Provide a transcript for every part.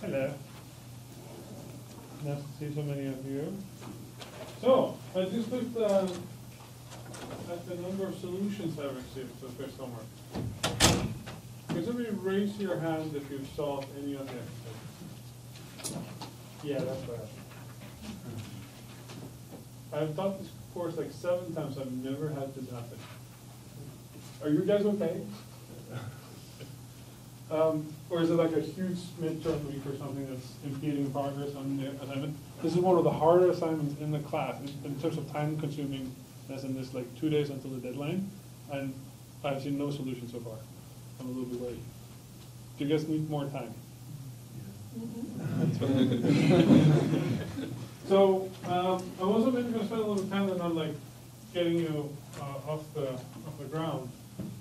Hello. Nice to see so many of you. So, I just looked um, at the number of solutions I've received so far somewhere. Can somebody raise your hand if you've solved any of the exercises? Yeah, that's right. I've taught this course like seven times, I've never had this happen. Are you guys okay? Um, or is it like a huge midterm week or something that's impeding progress on the assignment? This is one of the harder assignments in the class, in, in terms of time consuming, as in this like two days until the deadline, and I've seen no solution so far. I'm a little bit worried. Do you guys need more time? So, um, I'm also maybe gonna spend a little time on like getting you, uh, off the, off the ground.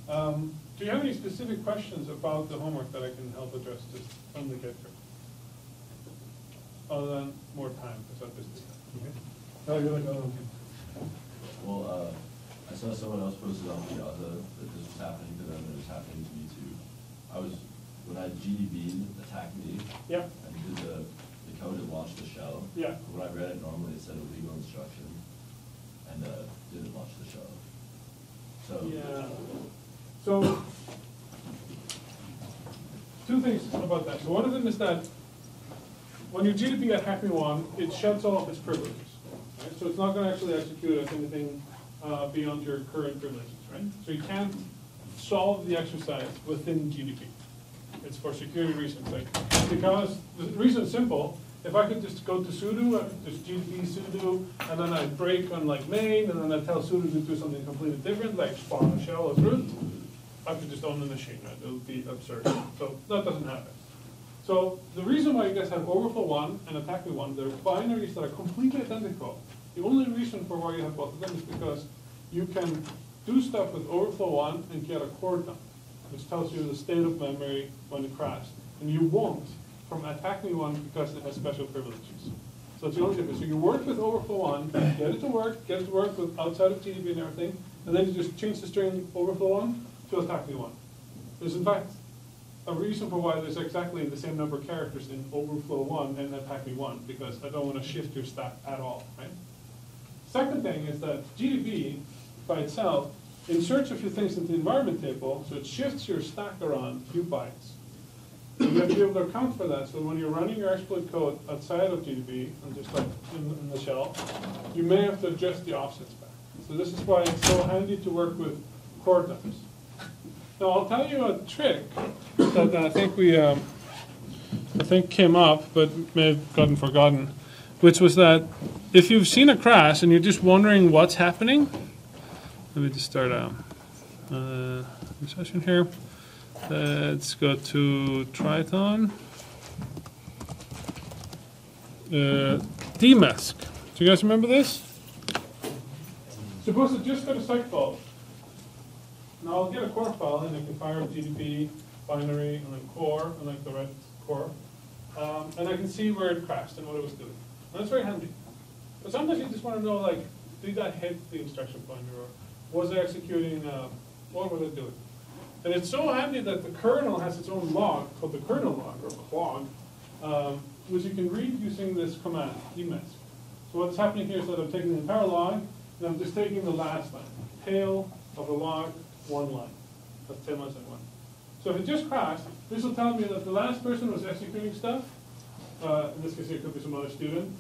Um, do you have any specific questions about the homework that I can help address just from the get-go? Other than more time, because I'm just. Oh, you're like, oh, okay. Well, uh, I saw someone else posted on Piazza that this was happening to them, and it was happening to me too. I was, when I GDB'd attack me, Yeah, I did the, the code and launched the shell. Yeah. When I read it normally, it said a illegal instruction, and, uh, didn't launch the shell. So. yeah. So, two things about that. So one of them is that when you GDP at One, it shuts off its privileges. Right? So it's not gonna actually execute anything uh, beyond your current privileges, right? So you can't solve the exercise within GDP. It's for security reasons, like, because the reason is simple. If I could just go to sudo, uh, just GDP sudo, and then I break on like main, and then I tell sudo to do something completely different, like spawn a shell or root, I could just own the machine, right? It would be absurd. So that doesn't happen. So the reason why you guys have overflow one and attack me one, they're binaries that are completely identical. The only reason for why you have both of them is because you can do stuff with overflow one and get a core dump, which tells you the state of memory when it crashed. And you won't from attack me one because it has special privileges. So it's the only difference. So you work with overflow one, get it to work, get it to work with outside of GDB and everything, and then you just change the string overflow one to attack me one. There's in fact a reason for why there's exactly the same number of characters in overflow one and attack me one, because I don't want to shift your stack at all, right? Second thing is that GDB by itself inserts a few things into the environment table, so it shifts your stack around a few bytes. You have to be able to account for that, so when you're running your exploit code outside of GDB, and just like in, in the shell, you may have to adjust the offsets back. So this is why it's so handy to work with core dumps. Now, I'll tell you a trick that I think we, um, I think came up, but may have gotten forgotten, which was that if you've seen a crash and you're just wondering what's happening, let me just start a, uh, session here. Let's go to Triton. Uh, DMask. Do you guys remember this? Suppose it just got a site fault. Now I'll get a core file and I can fire up GDB, binary, and then core, and like the red core. Um, and I can see where it crashed and what it was doing. And that's very handy. But sometimes you just want to know, like, did that hit the instruction pointer, or was it executing, uh, what was it doing? And it's so handy that the kernel has its own log, called the kernel log, or clog, um, which you can read using this command, emask. So what's happening here is that I'm taking the entire log, and I'm just taking the last line, tail of the log, one line. That's ten lines in one. So if it just crashed, this will tell me that the last person was executing stuff. Uh, in this case, it could be some other student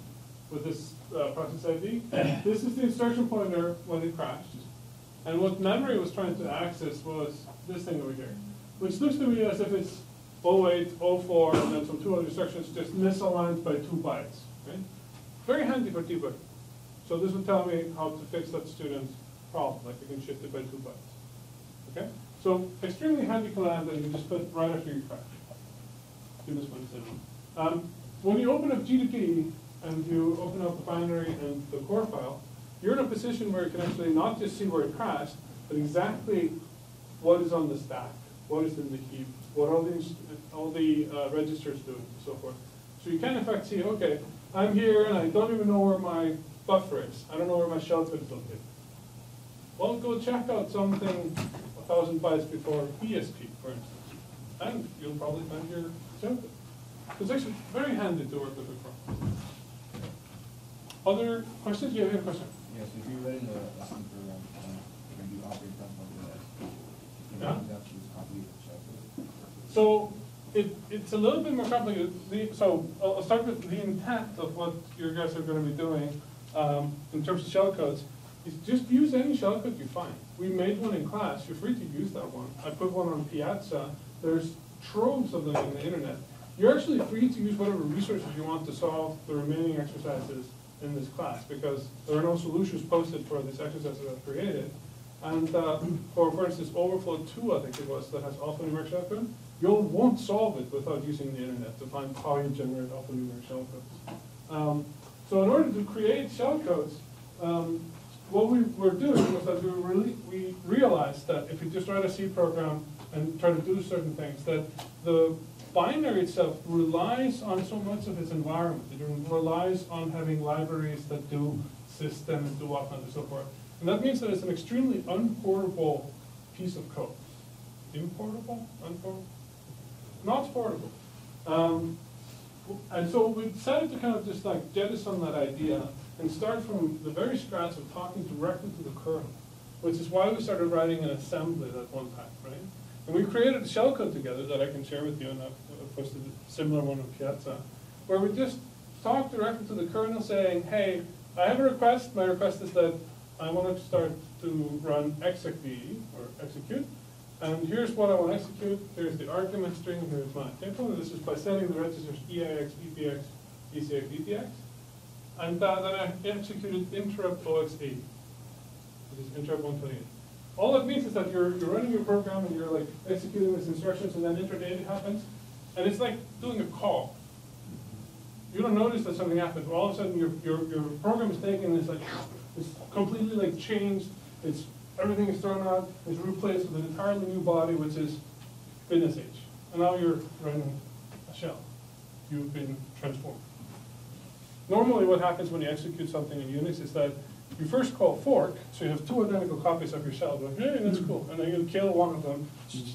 with this uh, process ID. this is the instruction pointer when it crashed. And what memory was trying to access was this thing over here, which looks to me as if it's 08, 04, and then some two other instructions just misaligned by two bytes. Right? Very handy for debugging. So this will tell me how to fix that student's problem, like you can shift it by two bytes. Okay? So extremely handy command that you can just put right after you crash. Do this one. Um, when you open up GDP and you open up the binary and the core file, you're in a position where you can actually not just see where it crashed, but exactly what is on the stack, what is in the heap, what all these all the uh, registers doing, and so forth. So you can in fact see, okay, I'm here and I don't even know where my buffer is. I don't know where my shell code is located. Well, go check out something thousand bytes before ESP, for instance, and you'll probably find your code. It's actually very handy to work with the Chrome. Other questions? You have a question? Yes, if you're writing a C program, you're gonna do operating from. You Yeah. know, you have to use copy of shell code. So it, it's a little bit more complicated. The, so I'll start with the intent of what you guys are gonna be doing, um, in terms of shellcodes. Is just use any shellcode you find. We made one in class, you're free to use that one. I put one on Piazza, there's troves of them on the internet. You're actually free to use whatever resources you want to solve the remaining exercises in this class, because there are no solutions posted for these exercises I've created. And uh, for, for instance, Overflow two, I think it was, that has alphanumeric shellcode, you won't solve it without using the internet to find how you generate alphanumeric shellcodes. Um, so in order to create shellcodes, um, what we were doing was that we really, we realized that if you just write a C program and try to do certain things, that the binary itself relies on so much of its environment. It relies on having libraries that do system and do whatnot and so forth. And that means that it's an extremely unportable piece of code. Importable? Unportable? Not portable. Um, and so we decided to kind of just like jettison that idea and start from the very scratch of talking directly to the kernel, which is why we started writing an assembly at one time, right? And we created a shellcode together that I can share with you, and I've posted a similar one on Piazza, where we just talk directly to the kernel saying, hey, I have a request, my request is that I want to start to run execve, or execute, and here's what I want to execute, here's the argument string, here's my table, and this is by setting the registers EIX, EPX, ECX, ETX. And uh, then I executed interrupt OX8, which is interrupt 128. All it means is that you're, you're running your program and you're like executing these instructions and then interdata happens, and it's like doing a call. You don't notice that something happened, but all of a sudden your, your, your program is taken and it's like, it's completely like changed, it's, everything is thrown out, it's replaced with an entirely new body, which is business age. And now you're running a shell. You've been transformed. Normally what happens when you execute something in Unix is that you first call fork, so you have two identical copies of your shell, like, hey, that's cool, and then you kill one of them,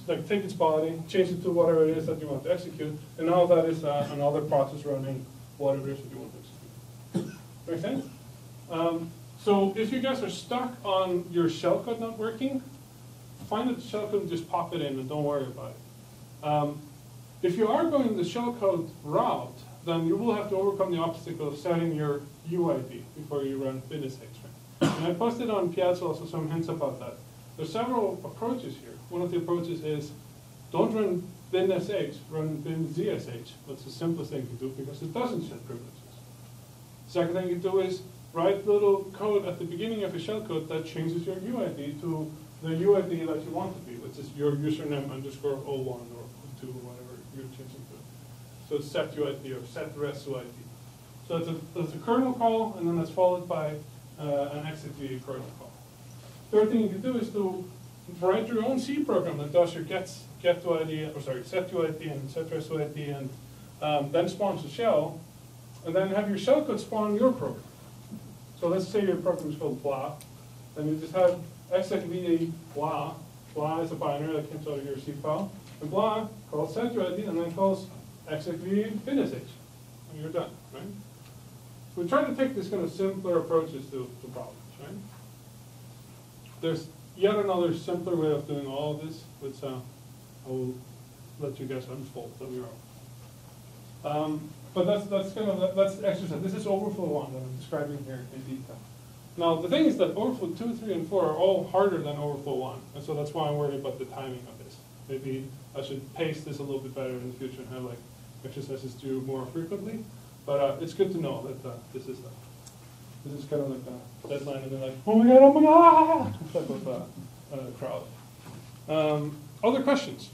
like take its body, change it to whatever it is that you want to execute, and now that is uh, another process running whatever it is that you want to execute. Make sense? Um, so if you guys are stuck on your shellcode not working, find the shellcode and just pop it in and don't worry about it. Um, if you are going the shellcode route, then you will have to overcome the obstacle of setting your UID before you run business X. Right? And I posted on Piazza also some hints about that. There's several approaches here. One of the approaches is don't run binsh, run binzsh. That's the simplest thing to do because it doesn't set privileges. Second thing you do is write little code at the beginning of your shellcode that changes your UID to the UID that you want to be, which is your username underscore 01 or 2 or whatever you're changing to. So it's set UID or set res UID. So it's a, it's a kernel call, and then that's followed by uh, an execve kernel call. Third thing you can do is to write your own C program that does your gets, get to ID, or sorry, set UID and set res UID, and um, then spawns a shell, and then have your shellcode spawn your program. So let's say your program is called blah, then you just have execve blah, blah is a binary that comes out of your C file, and blah calls set UID, and then calls execve finish, and you're done, right? So we try to take these kind of simpler approaches to, to problems, right? There's yet another simpler way of doing all of this, which uh, I will let you guys unfold on your own. Um, but that's, that's kind of, that's the exercise. This is overflow one that I'm describing here in detail. Now, the thing is that overflow two, three, and four are all harder than overflow one, and so that's why I'm worried about the timing of this. Maybe I should pace this a little bit better in the future and have like exercises do more frequently. But uh, it's good to know that uh, this is uh, this is kind of like a deadline, and then like, oh my god, oh my god, type of uh, uh, crowd. Um, other questions?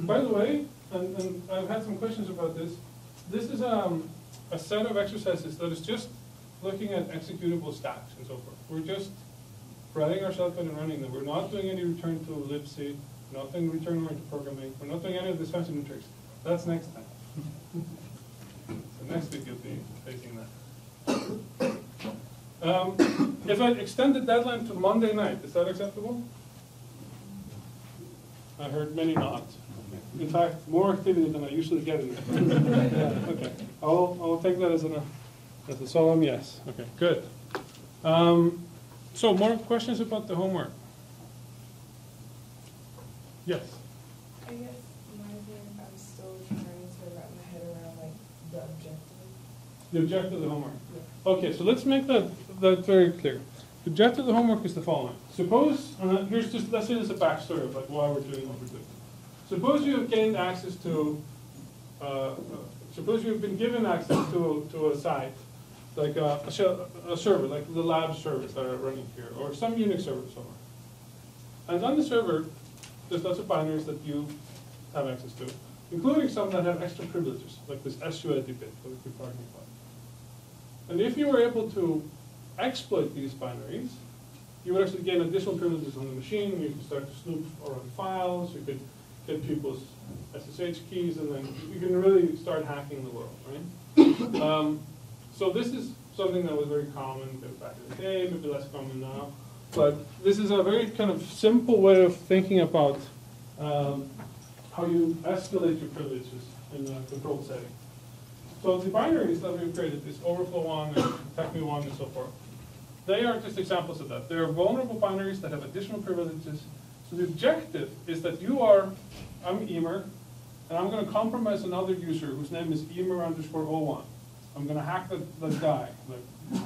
By the way, and, and I've had some questions about this. This is um, a set of exercises that is just looking at executable stacks and so forth. We're just writing our shellcode and running them. We're not doing any return to libc, we're not doing return-oriented programming, we're not doing any of this fancy new tricks. That's next time. so next week you'll be facing that. Um, if I extend the deadline to Monday night, is that acceptable? I heard many nods. In fact, more activity than I usually get in there. Okay, I'll, I'll take that as an, as a solemn yes. Okay, good. Um, So more questions about the homework? Yes? I guess my thing, I'm still trying to wrap my head around like the objective. The objective of the homework. Yeah. Okay, so let's make that, that very clear. The objective of the homework is the following. Suppose, uh, here's just, let's say there's a backstory of like why we're doing what we're doing. Suppose you have gained access to, uh, uh, suppose you've been given access to, to a site, like a, a a server, like the lab servers that are running here, or some Unix server somewhere. And on the server, there's lots of binaries that you have access to, including some that have extra privileges, like this SUID bit that we've been. And if you were able to exploit these binaries, you would actually gain additional privileges on the machine. You could start to snoop around files. You could get people's SSH keys, and then you can really start hacking the world, right? Um, so this is something that was very common back in the day, maybe less common now. But this is a very kind of simple way of thinking about um, how you escalate your privileges in a controlled setting. So the binaries that we've created, this overflow one and protect me one and so forth, they are just examples of that. They are vulnerable binaries that have additional privileges. So the objective is that you are, I'm Emer, and I'm gonna compromise another user whose name is Emer underscore O one. I'm gonna hack that, that guy, like,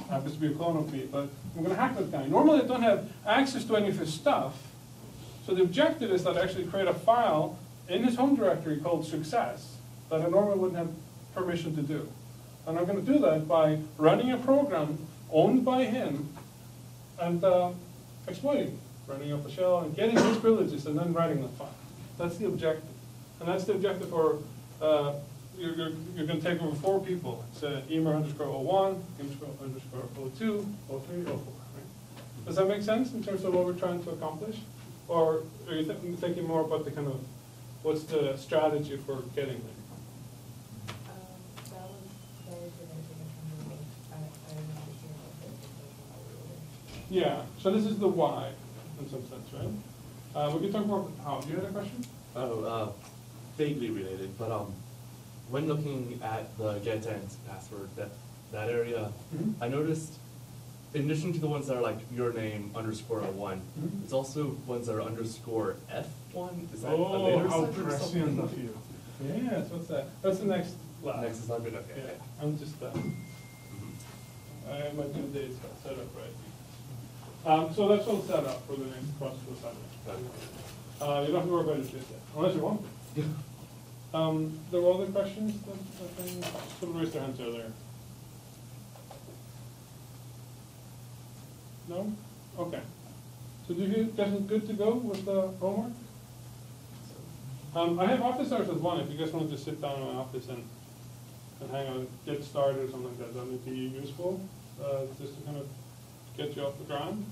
happens to be a clone of me, but I'm gonna hack that guy. Normally I don't have access to any of his stuff, so the objective is that I actually create a file in his home directory called success that I normally wouldn't have permission to do. And I'm gonna do that by running a program owned by him and uh, exploiting, running up a shell and getting his privileges and then writing the file. That's the objective. And that's the objective for, uh, you're, you're, you're gonna take over four people. It's uh, emer underscore 01, underscore underscore 02, 03, 04, right? Does that make sense in terms of what we're trying to accomplish? Or are you thi- thinking more about the kind of, what's the strategy for getting there? Yeah, so this is the why, in some sense, right? Uh, we can talk more about how. Do you have a question? Oh, uh, vaguely related, but, um, when looking at the get and password, that, that area, Mhm. I noticed, in addition to the ones that are like your name underscore a one, Mhm. it's also ones that are underscore F one, is that a Oh, later how section prescient of you. Yes, what's that? That's the next lab. Next is not good, okay. Yeah, I'm just, uh, Mhm. I have my due dates set up right. Um, so that's all set up for the next cross assignment. Got. Uh, you don't have to worry about it just yet, unless you want to. Um, there were other questions that, that, they- someone raised their hands earlier. No? Okay. So do you guys good to go with the homework? Um, I have office hours at one, if you guys want to just sit down in my office and, and hang on, get started or something like that, that would be useful, uh, just to kind of get you off the ground.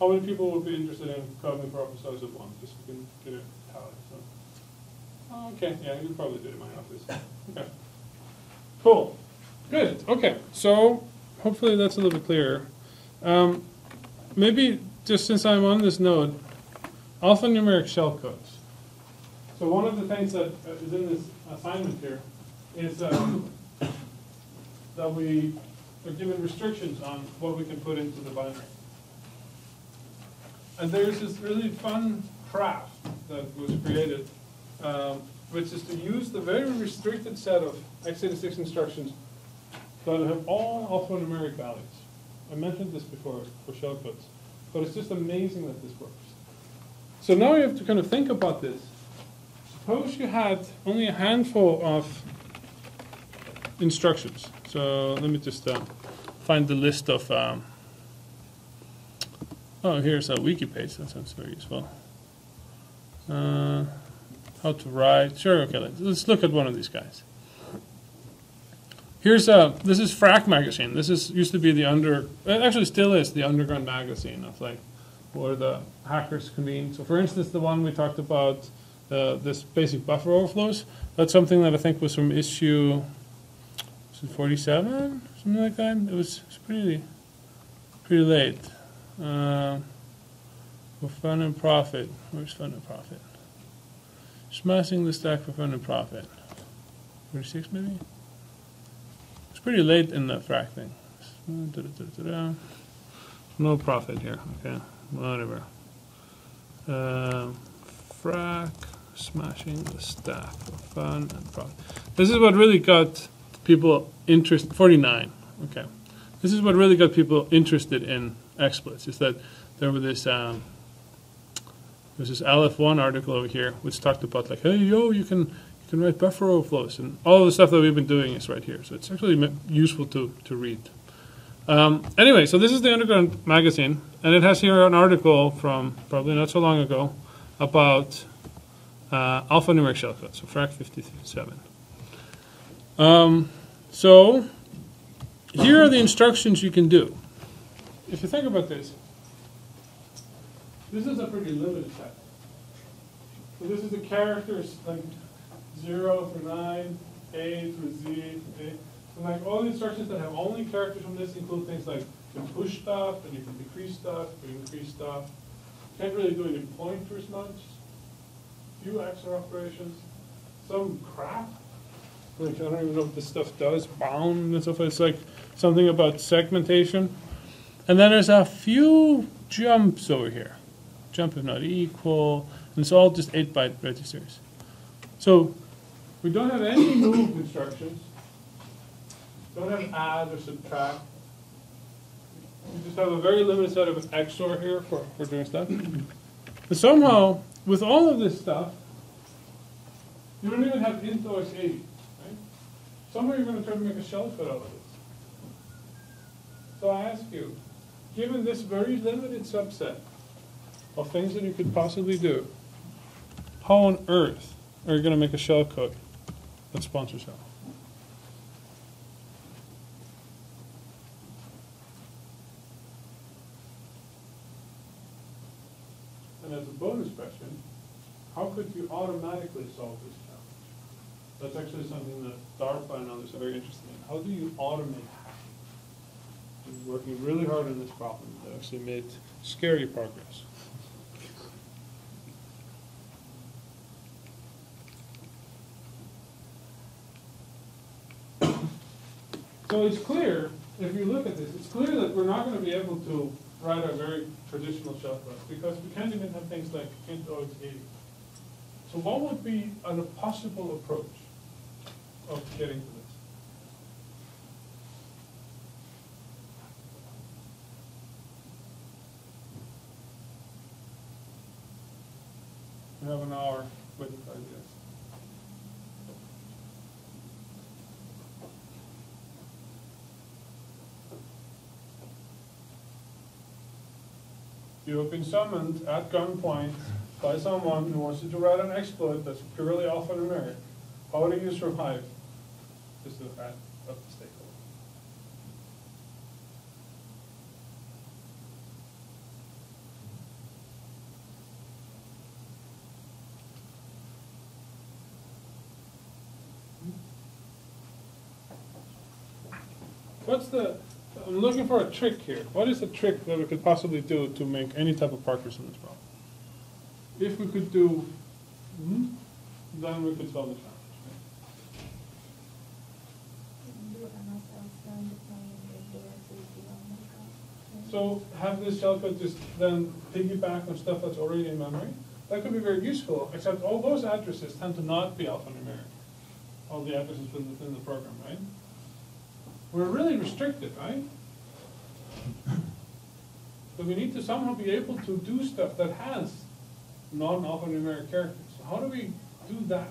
How many people would be interested in coming for office hours at one, just so we can get so. Oh, Okay, yeah, you probably do it in my office. Okay. Cool. Good, okay, so hopefully that's a little bit clearer. Um, maybe just since I'm on this node, alphanumeric shellcodes. So one of the things that uh, in this assignment here is um, that we are given restrictions on what we can put into the binary. And there's this really fun craft that was created, um, which is to use the very restricted set of x86 instructions that have all alphanumeric values. I mentioned this before for shellcodes, but it's just amazing that this works. So now you have to kind of think about this. Suppose you had only a handful of instructions. So let me just uh, find the list of. Um, oh, here's a wiki page. That sounds very useful. Uh, how to write? Sure. Okay. Let's, let's look at one of these guys. Here's a. This is Frack magazine. This is used to be the under. It actually still is the underground magazine of like where the hackers convene. So, for instance, the one we talked about, uh, this basic buffer overflows. That's something that I think was from issue. Was it 47? Something like that. It was, it was pretty, pretty late. Uh, for fun and profit. Where's fun and profit? Smashing the stack for fun and profit. Forty-six maybe? It's pretty late in the frac thing. No profit here, okay, whatever. Um, frac, smashing the stack for fun and profit. This is what really got people interest, forty-nine, okay. This is what really got people interested in XSplits, is that there was this, um, there's this Aleph One article over here which talked about like, hey, yo, you can you can write buffer overflows and all the stuff that we've been doing is right here. So it's actually useful to to read. Um, anyway, so this is the Underground magazine, and it has here an article from probably not so long ago about uh, alphanumeric shellcode, so FRAC 57. Um, so here are the instructions you can do. If you think about this, this is a pretty limited set. So this is the characters like zero through nine, A through Z. A. So like all the instructions that have only characters from this include things like you can push stuff, and you can decrease stuff, you increase stuff. Can't really do any pointers much. Few XOR operations. Some crap. Like I don't even know what this stuff does. Bound and stuff. It's like something about segmentation. And then there's a few jumps over here. Jump if not equal. And it's all just 8 byte registers. So we don't have any move instructions. Don't have add or subtract. We just have a very limited set of XOR here for, for doing stuff. But somehow, with all of this stuff, you don't even have int OS 80, right? Somehow you're going to try to make a shell shellcode out of this. So I ask you, given this very limited subset of things that you could possibly do, how on earth are you going to make a shellcode that sponsors shell? And as a bonus question, how could you automatically solve this challenge? That's actually something that DARPA and others are very interested in. How do you automate hacking? We're working really hard on this problem. They actually made scary progress. So it's clear, if you look at this, it's clear that we're not going to be able to write a very traditional shell code because we can't even have things like int OX80. So what would be a possible approach of getting to this? We have an hour with uh, You have been summoned at gunpoint by someone who wants you to write an exploit that's purely alphanumeric. How do you survive? Just the fact of the stakeholder. What's the, I'm looking for a trick here. What is a trick that we could possibly do to make any type of Parkers in this problem? If we could do, hmm, then we could solve the challenge. The So have this shellcode just then piggyback on stuff that's already in memory? That could be very useful, except all those addresses tend to not be alphanumeric. All the addresses within the program, right? We're really restricted, right? So we need to somehow be able to do stuff that has non-alphanumeric characters. So how do we do that?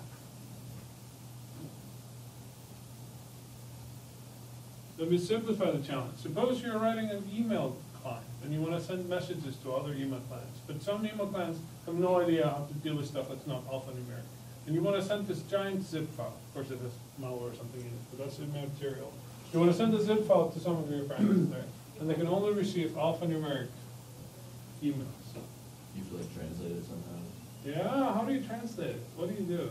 Let me simplify the challenge. Suppose you're writing an email client and you want to send messages to other email clients, but some email clients have no idea how to deal with stuff that's not alphanumeric. And you want to send this giant zip file. Of course, it has malware or something in it, but that's immaterial. You want to send a zip file to some of your friends there, and they can only receive alphanumeric emails. You feel like translate it somehow? Yeah, how do you translate it? What do you do?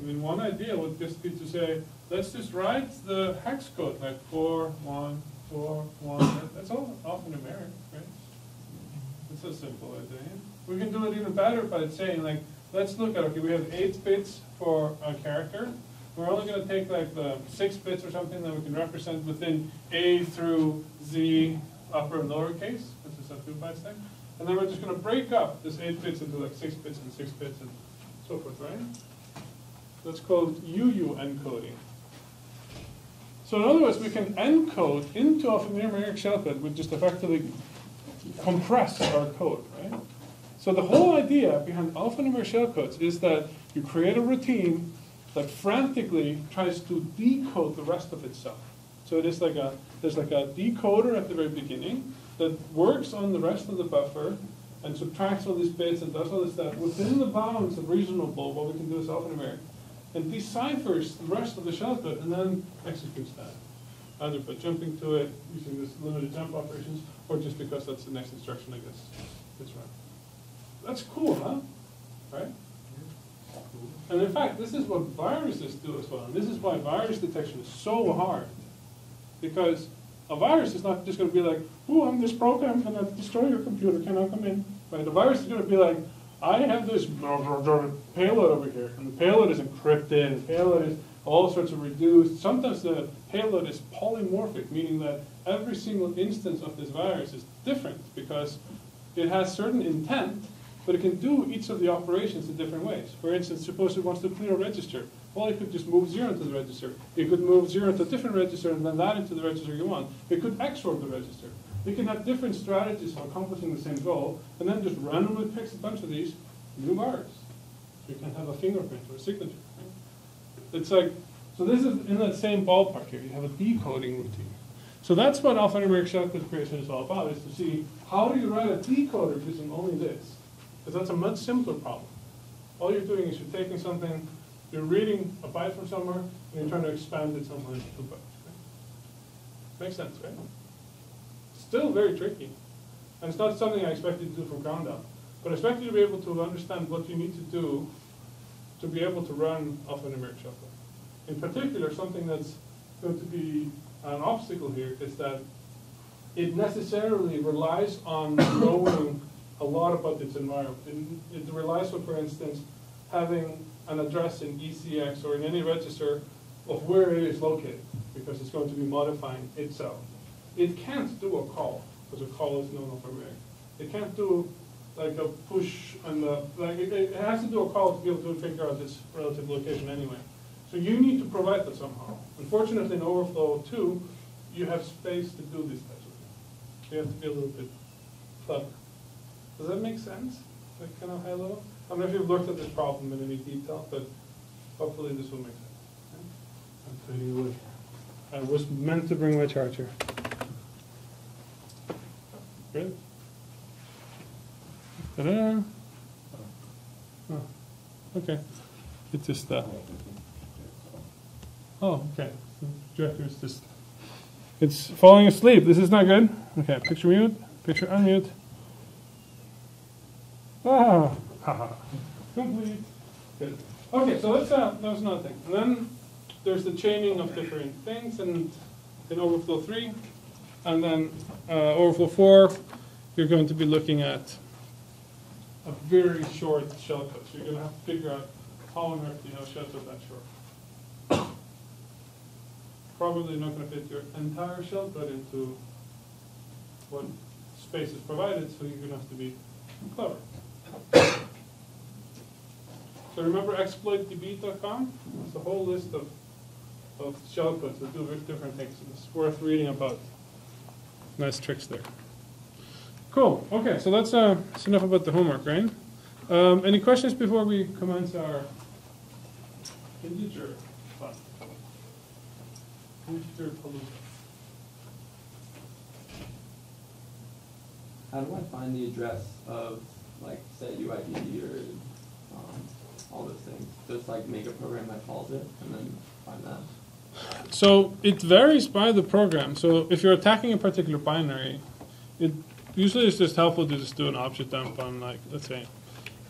I mean, one idea would just be to say, let's just write the hex code, like four, one, four, one, that's all alphanumeric, right? It's a simple idea. We can do it even better by saying like, let's look at, okay, we have eight bits for a character. We're only gonna take like the six bits or something that we can represent within A through Z upper and lowercase, which is a two bytes thing. And then we're just gonna break up this eight bits into like six bits and six bits and so forth, right? That's called UU encoding. So in other words, we can encode into alphanumeric shellcode, we just effectively compress our code, right? So the whole idea behind alphanumeric shellcodes is that you create a routine that frantically tries to decode the rest of itself. So it is like a, there's like a decoder at the very beginning that works on the rest of the buffer and subtracts all these bits and does all this stuff within the bounds of reasonable, what we can do is alphanumeric, and deciphers the rest of the shellcode and then executes that. Either by jumping to it using this limited jump operations, or just because that's the next instruction, I guess, it's run. That's cool, huh? Right? And in fact, this is what viruses do as well, and this is why virus detection is so hard. Because a virus is not just gonna be like, ooh, I'm this program, gonna destroy your computer, can I come in? Right, the virus is gonna be like, I have this oh, oh, oh, payload over here, and the payload is encrypted, the payload is all sorts of reduced. Sometimes the payload is polymorphic, meaning that every single instance of this virus is different because it has certain intent, but it can do each of the operations in different ways. For instance, suppose it wants to clear a register. Well, it could just move zero into the register. It could move zero into a different register and then that into the register you want. It could XOR the register. It can have different strategies for accomplishing the same goal, and then just randomly picks a bunch of these new virus. So you can have a fingerprint or a signature. Right? It's like, so this is in that same ballpark here. You have a decoding routine. So that's what alphanumeric shellcode creation is all about, is to see how do you write a decoder using only this? Because that's a much simpler problem. All you're doing is you're taking something, you're reading a byte from somewhere, and you're trying to expand it somewhere into two bytes. Right? Makes sense, right? Still very tricky. And it's not something I expect you to do from ground up. But I expect you to be able to understand what you need to do to be able to run alphanumeric shuffle. In particular, something that's going to be an obstacle here is that it necessarily relies on knowing a lot about its environment. It, it relies on, for instance, having an address in ECX or in any register of where it is located, because it's going to be modifying itself. It can't do a call, because a call is known alphanumeric. It can't do like a push on the, like, it, it has to do a call to be able to figure out its relative location anyway. So you need to provide that somehow. Unfortunately, in Overflow two, you have space to do these types of things. You have to be a little bit clever. Does that make sense? Like kind of high level? I don't know if you've looked at this problem in any detail, but hopefully this will make sense. I'm putting away. I was meant to bring my charger. Ta-da! Oh, okay. It's just, uh, oh, okay. Jeffrey's just, it's falling asleep. This is not good. Okay, picture mute, picture unmute. Ah, complete. Good. Okay, so that's, uh, that was another thing. And then there's the chaining of different things and in overflow three. And then, uh, overflow four, you're going to be looking at a very short shellcode. So you're gonna have to figure out how on earth you know shellcode that short. Probably not gonna fit your entire shellcode into what space is provided, so you're gonna have to be clever. So remember exploitdb.com? It's a whole list of, of shellcodes that do different things. It's worth reading about. Nice tricks there. Cool, okay, so that's, uh, that's enough about the homework, right? Um, any questions before we commence our integer fun? Integer. How do I find the address of, like, say UID or, um, all those things? Just like make a program that calls it and then find that? So it varies by the program. So if you're attacking a particular binary, it usually it's just helpful to just do an object dump on like let's say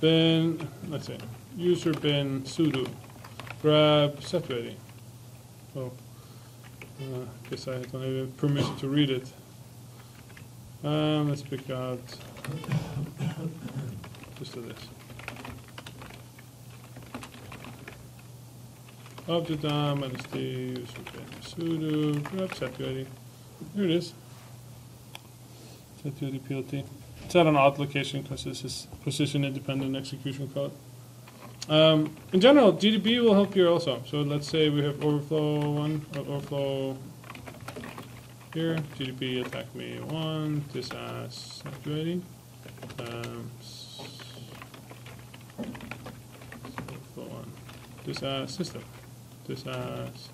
bin let's say user bin sudo grab ready. Oh, uh, guess I don't have permission to read it. Um, let's pick out just this. Minus d sudo set ready. Here it is. Set ready PLT. It's at an odd location because this is position independent execution code. Um, in general, GDB will help you also. So let's say we have overflow one, or overflow here, GDB attack me one, this as. Um, overflow one, this system, this as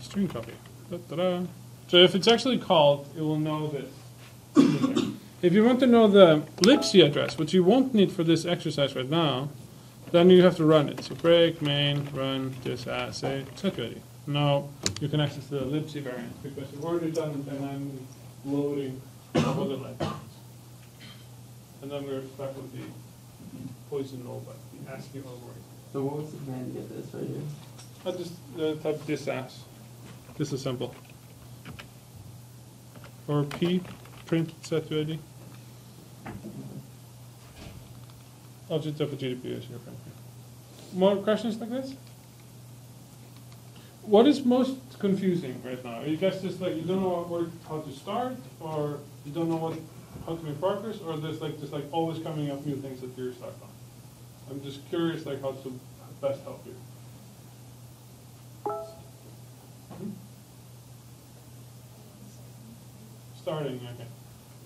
string copy. Da-da-da. So if it's actually called, it will know this. If you want to know the libc address, which you won't need for this exercise right now, then you have to run it. So break main run this assay set ready. Now you can access the libc variant because you've already done the dynamic loading of other libraries. And then we're stuck with the poison null, but the ASCII override. So what was the plan to get this right here? I just uh, type this as disassemble. Or p print set ID. I'll just type a GDP as your friend. More questions like this? What is most confusing right now? Are you guys just like you don't know how to start, or you don't know what how to make progress, or there's like just like always coming up new things that you're stuck on? I'm just curious, like how to best help you. Starting, okay.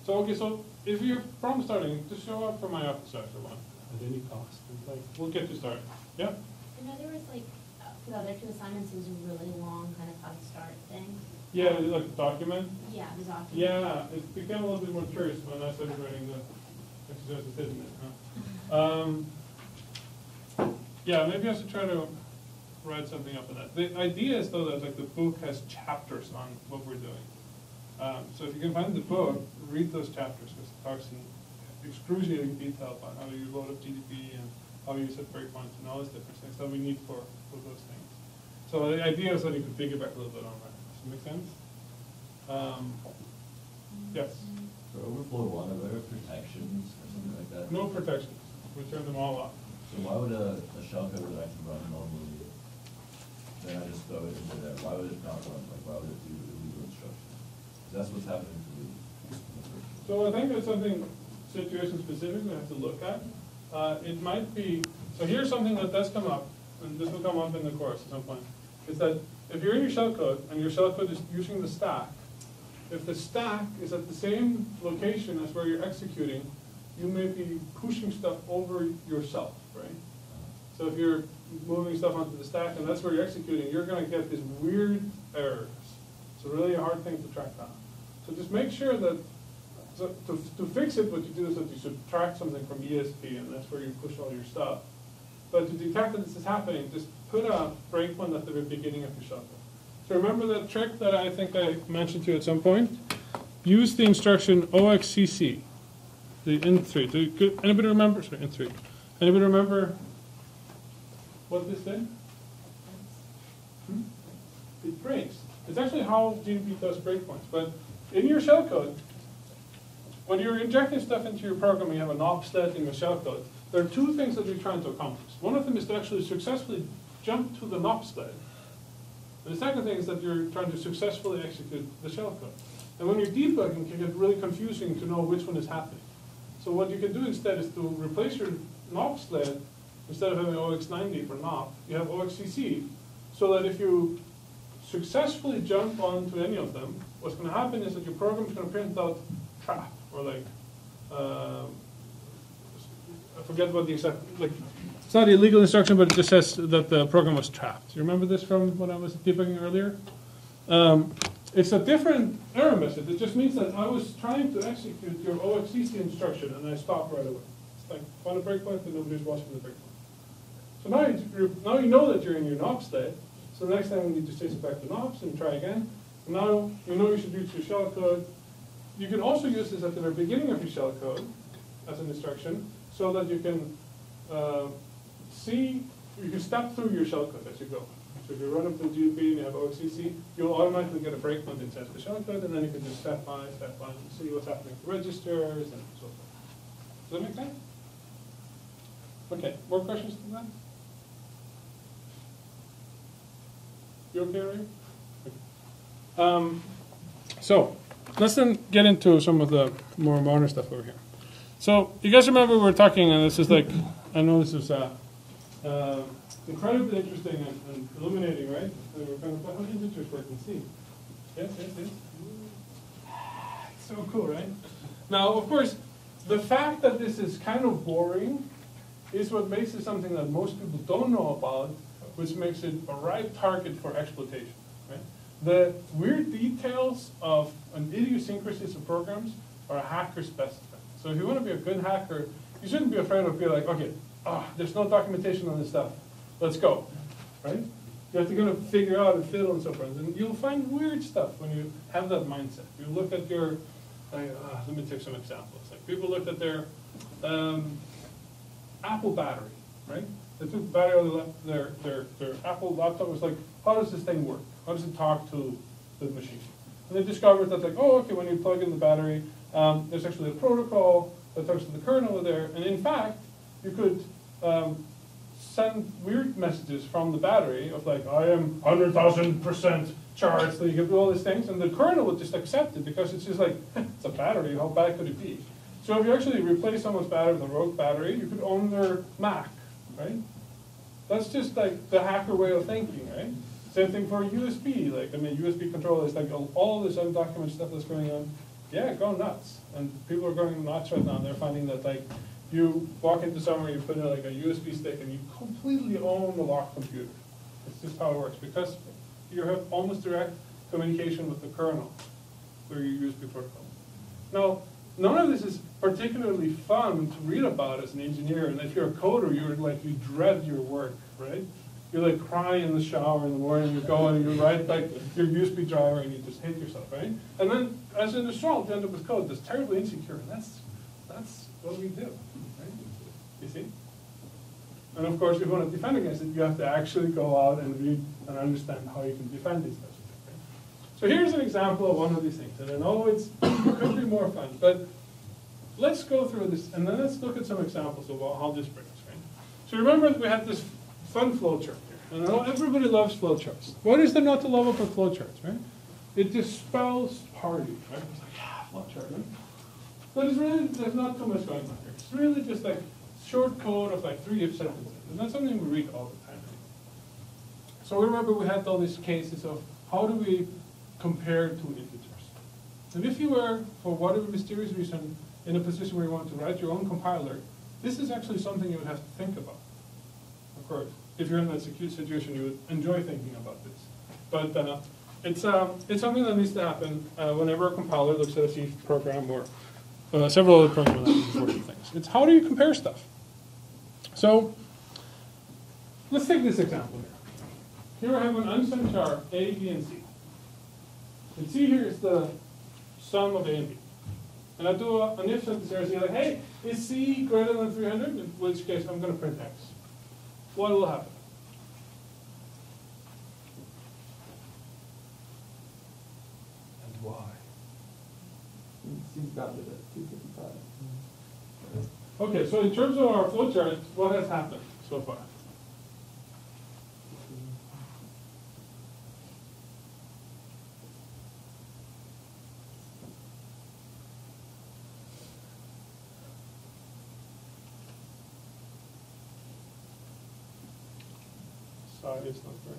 So, okay, so if you're from starting, just show up for my office after one, at any cost. and, Like, we'll get you started. Yeah? I know there was like, uh, for the other two assignments, it was a really long kind of how to start thing. Yeah, like a document. Yeah, the document. Yeah, it became a little bit more curious when I started writing the exercises, didn't it? Huh? Um, yeah, maybe I should try to write something up on that. The idea is though that like the book has chapters on what we're doing. Um, so if you can find the book, read those chapters because it talks in excruciating detail about how you load up GDP and how you set breakpoints and all those different things that we need for, for those things. So the idea is that you can figure back a little bit on that. Does that make sense? Um, yes. For overflow one, are there protections or something like that? No protections. We turn them all off. So why would a, a shell code that I can run normally, then I just throw it into there, why would it not run, like, why would it do illegal instructions? 'Cause that's what's happening to me. So I think there's something situation specific we have to look at. Uh, it might be, so here's something that does come up, and this will come up in the course at some point, is that if you're in your shellcode and your shellcode is using the stack, if the stack is at the same location as where you're executing, you may be pushing stuff over yourself, right? So if you're moving stuff onto the stack and that's where you're executing, you're gonna get these weird errors. It's a really hard thing to track down. So just make sure that, so to, to fix it, what you do is that you subtract something from ESP and that's where you push all your stuff. But to detect that this is happening, just put a breakpoint at the beginning of your shuffle. So remember that trick that I think I mentioned to you at some point? Use the instruction OXCC, the in3. Do, anybody remember? Sorry, in3. Anybody remember what this did? Hmm? It breaks. It's actually how GDP does breakpoints. But in your shellcode, when you're injecting stuff into your program, you have an offset in your shellcode. There are two things that you're trying to accomplish. One of them is to actually successfully jump to the NOP sled. The second thing is that you're trying to successfully execute the shellcode. And when you're debugging, it can get really confusing to know which one is happening. So what you can do instead is to replace your NOP sled, instead of having OX90 for NOP, you have OXCC, so that if you successfully jump onto any of them, what's going to happen is that your program is going to print out trap, or like, uh, I forget what the exact, like, it's not illegal instruction, but it just says that the program was trapped. You remember this from when I was debugging earlier? Um, it's a different error message. It just means that I was trying to execute your OXCC instruction and I stopped right away. It's like, find a breakpoint and nobody's watching the breakpoint. So now, you now you know that you're in your NOP state. So the next time we need to chase it back to NOPS and try again. Now you know you should use your shellcode. You can also use this at the very beginning of your shellcode as an instruction so that you can uh, see you can step through your shellcode as you go. So if you run up to GDP and you have OXCC, you'll automatically get a breakpoint inside the shellcode, and then you can just step by, step by, and see what's happening to registers and so forth. Does that make sense? Okay, more questions to that? You okay, Ray? Um, so, let's then get into some of the more modern stuff over here. So, you guys remember we were talking, and this is like, I know this is uh, uh, incredibly interesting and, and illuminating, right? And we're kind of, how does pictures work see? Yes, yes, yes. So cool, right? Now, of course, the fact that this is kind of boring is what makes it something that most people don't know about, which makes it a right target for exploitation. The weird details of an idiosyncrasies of programs are a hacker's best friend. So if you want to be a good hacker, you shouldn't be afraid of being like, okay, ah, there's no documentation on this stuff. Let's go. Right? You have to kind of figure out and fiddle and so forth. And you'll find weird stuff when you have that mindset. You look at your, like, uh, let me take some examples. Like people looked at their um, Apple battery, right? They took the battery out of their, their, their Apple laptop, was like, how does this thing work? How does it talk to the machine? And they discovered that like, oh, okay, when you plug in the battery, um, there's actually a protocol that talks to the kernel there, and in fact, you could um, send weird messages from the battery of like, I am hundred thousand percent charged, so you can do all these things, and the kernel would just accept it because it's just like, it's a battery, how bad could it be? So if you actually replace someone's battery with a rogue battery, you could own their Mac, right? That's just like the hacker way of thinking, right? Same thing for USB, like, I mean, USB controllers, like all- this undocumented stuff that's going on, yeah, go nuts. And people are going nuts right now, and they're finding that like, you walk into somewhere, you put in like a USB stick and you completely own the locked computer. It's just how it works, because you have almost direct communication with the kernel through your USB protocol. Now, none of this is particularly fun to read about as an engineer, and if you're a coder, you're like, you dread your work, right? You like cry in the shower in the morning, you go and you write like your USB driver and you just hate yourself, right? And then as an astronaut, you end up with code that's terribly insecure, and that's, that's what we do, right? You see? And of course, if you want to defend against it, you have to actually go out and read and understand how you can defend these types of things. right? So here's an example of one of these things, and I know it's, it could be more fun, but let's go through this, and then let's look at some examples of how this brings, right? So remember we had this fun flow chart everybody loves flowcharts. What is there not to love about flowcharts, right? It dispels party, right? It's like, yeah, flow chart, right? But it's really, there's not too much going on here. It's really just like short code of like three if sentences, and that's something we read all the time. So remember we had all these cases of how do we compare two integers? And if you were, for whatever mysterious reason, in a position where you want to write your own compiler, this is actually something you would have to think about. Of course, if you're in that secure situation, you would enjoy thinking about this. But uh, it's, um, it's something that needs to happen uh, whenever a compiler looks at a C program or uh, several other programming languages things. It's how do you compare stuff? So let's take this example here. Here I have an unsigned char, A, B, and C. And C here is the sum of A and B. And I do a, an if sentence here, and say like, hey, is C greater than 300? In which case, I'm going to print X. What will happen? And why? C's bounded at two fifty-five. Mm-hmm. Okay, so in terms of our flowchart, what has happened so far? Sorry, it's not right.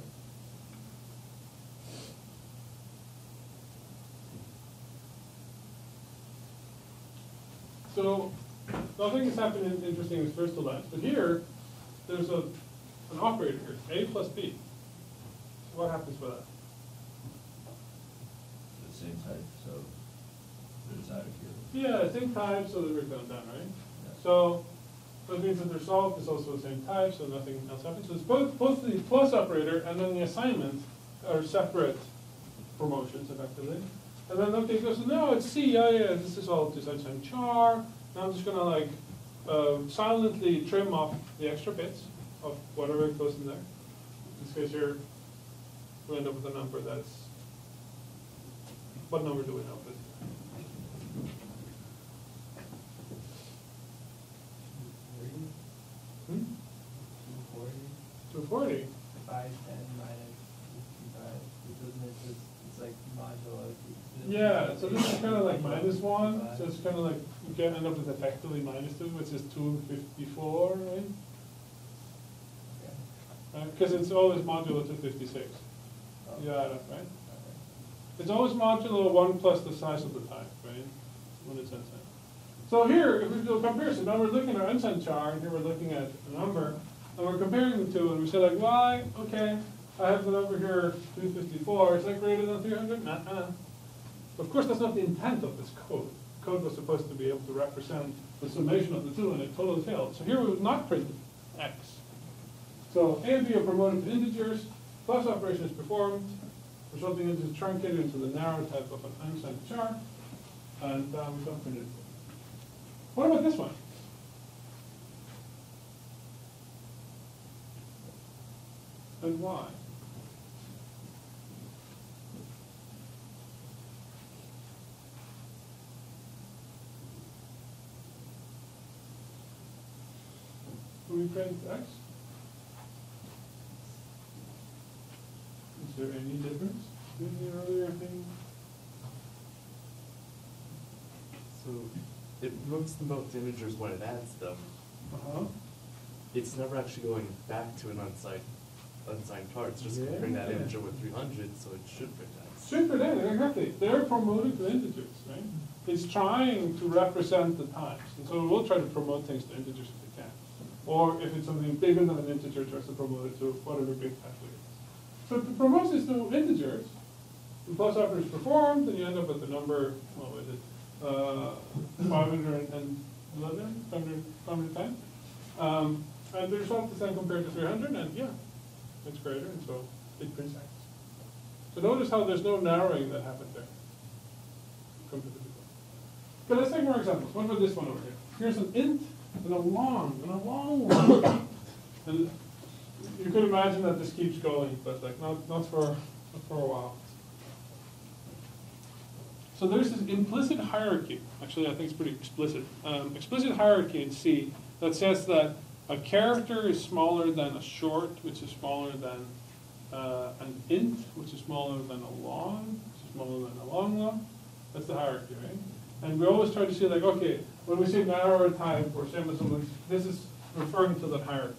So, nothing has happened in- interesting as first to last, but here, there's a, an operator here, A plus B. So what happens with that? The same type, so it's out of here. Yeah, same type, so they're done, done, right? Yeah. So, that means that their solved is also the same type, so nothing else happens. So it's both, both the plus operator and then the assignment are separate promotions effectively. And then Noctis goes, no, it's C, yeah, yeah, this is all design time char. Now I'm just gonna like uh, silently trim off the extra bits of whatever goes in there. In this case here, we end up with a number that's, what number do we end up with? Hmm? 240. Yeah, so this is kind of like minus one, so it's kind of like, you can end up with effectively minus two, which is two fifty-four, right? Okay. Because uh, it's always modulo two fifty-six. Oh. You add right? Okay. It's always modulo one plus the size of the type, right? When it's unsigned. So here, if we do a comparison, now we're looking at our unsigned char, and here we're looking at a number, and we're comparing the two, and we say like, why, okay, I have the number here, two fifty-four, is that greater than three hundred? Of course, that's not the intent of this code. Code was supposed to be able to represent the summation of the two, and it totally failed. So here we would not print x. So A and B are promoted to integers, plus operation is performed, resulting into truncated into the narrow type of an unsigned char, and uh, we don't print it. What about this one? And why? Do we print x? Is there any difference in the earlier thing? So it moves them both to integers when it adds them. Uh-huh. It's never actually going back to an unsigned, unsigned chart. It's just comparing that Yeah. integer with three hundred, so it should print X. Super data, exactly. They're promoted to integers, right? It's trying to represent the times. And so we'll try to promote things to integers if we can. Or if it's something bigger than an integer, tries to promote it to whatever big it is. So if it promotes this to integers, the plus operator is performed, then you end up with the number, what was it? Uh, five hundred and eleven, hundred, hundred ten. Um, and the result is then compared to three hundred, and yeah, it's greater, and so it prints X. So notice how there's no narrowing that happened there. compared to before. Okay, let's take more examples. What about this one over here? Here's an int and a long, and a long one. And you could imagine that this keeps going, but like not, not for, not for a while. So there's this implicit hierarchy, actually I think it's pretty explicit, um, explicit hierarchy in C that says that a character is smaller than a short, which is smaller than uh, an int, which is smaller than a long, which is smaller than a long long. That's the hierarchy, right? And we always try to say like, okay, when we say narrower type or semi-similar, this is referring to that hierarchy.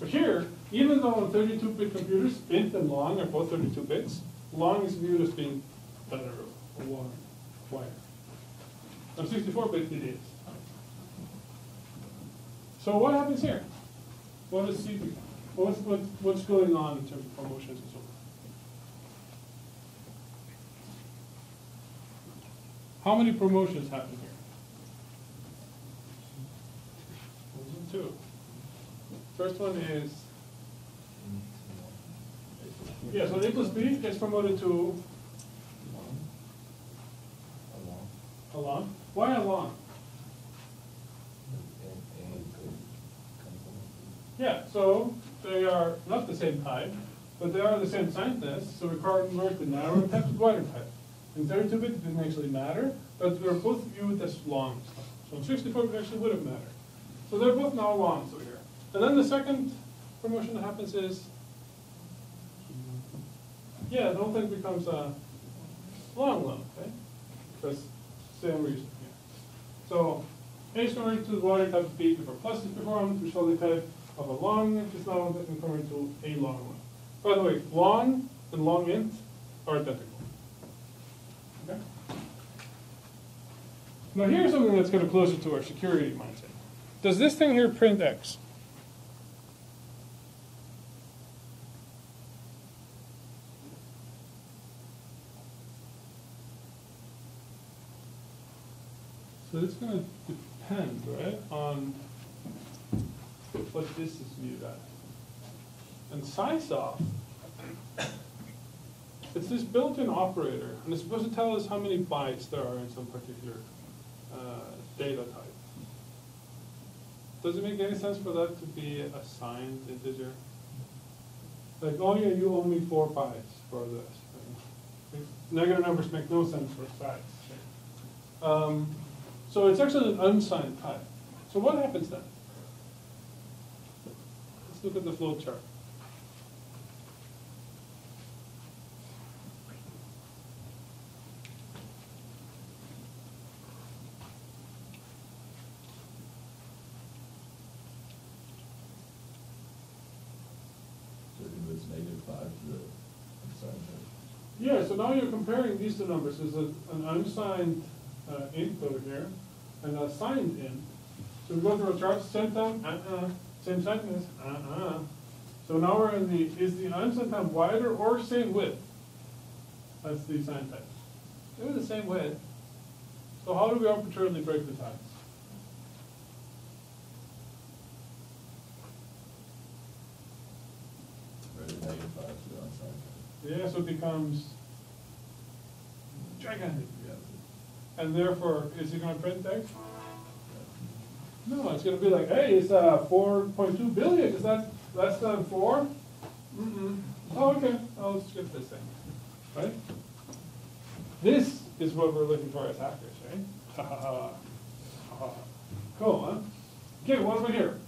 But here, even though on 32-bit computers, int and long are both 32 bits, long is viewed as being better or one, wider. On 64-bit, it is. So what happens here? What is? What's, what's, what's going on in terms of promotions and so forth? How many promotions happen here? Two. First one is, yeah, so A plus B gets promoted to along. Why along? Yeah, so they are not the same type, but they are the same signness, so we convert the narrow type to wider type. In thirty-two bit, it didn't actually matter, but they're both viewed as longs. So in sixty-four bit actually would have mattered. So they're both now long over here. And then the second promotion that happens is, yeah, the whole thing becomes a long long, okay? Because same reason, yeah. So A is converted to the water type of B before plus is performed, which is the type of a long, which is now converted to a long one. By the way, long and long int are identical. Now here's something that's kind of closer to our security mindset. Does this thing here print X? So it's gonna depend, right, on what this is viewed at. And size it's this built-in operator, and it's supposed to tell us how many bytes there are in some particular data type. Does it make any sense for that to be a signed integer? Like, oh yeah, you owe me four pies for this. Negative numbers make no sense for sides. Um, so it's actually an unsigned type. So what happens then? Let's look at the flow chart. So it was negative five to the unsigned type. Yeah, so now you're comparing these two numbers. There's a, an unsigned uh, int over here and a signed int. So we go through a chart, same time, uh-uh, same sentence, uh-uh. So now we're in the, is the unsigned type wider or same width as the signed type? They're the same width. So how do we arbitrarily break the ties? Right, negative five to unsigned. Yeah, so it becomes gigantic. And therefore, is it gonna print text? No, it's gonna be like, hey, it's uh four point two billion, is that less than four? Mm-mm. Oh, okay, I'll skip this thing, right? This is what we're looking for as hackers, right? Ha ha ha. Cool, huh? Okay, what about here?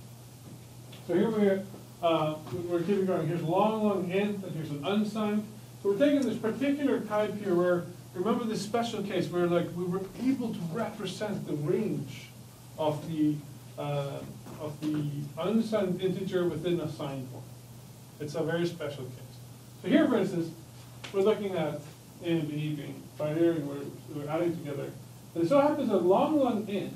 So here we, uh, we're keeping going, here's long, long int, and here's an unsigned. So we're taking this particular type here where, remember this special case where like we were able to represent the range of the, uh, of the unsigned integer within a signed one. It's a very special case. So here, for instance, we're looking at A and being binary, we're, we're adding together. And it so happens that long, long int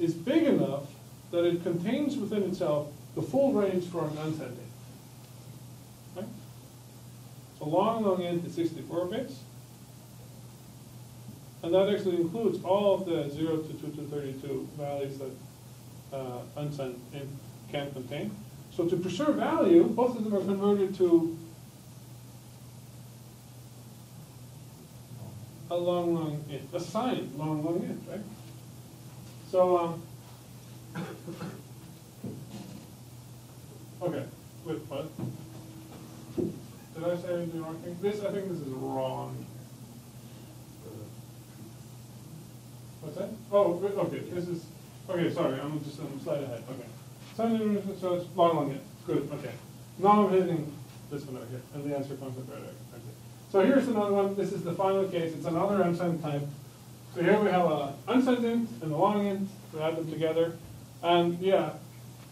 is big enough that it contains within itself the full range for an unsigned int. Right? So long, long int is sixty-four bits. And that actually includes all of the zero to two to thirty-two values that uh, can contain. So to preserve value, both of them are converted to a long, long int, a signed long, long int, right? So, um, okay, wait, what? Did I say the wrong? This, I think this is wrong. What's that? Oh, okay, this is, okay, sorry, I'm just, I'm slide ahead, okay. So it's long, int, good, okay. Now I'm hitting this one over here, and the answer comes up right there. Okay. So here's another one, this is the final case, it's another unsigned type. So here we have a unsigned int and a long int, we add them together. And yeah,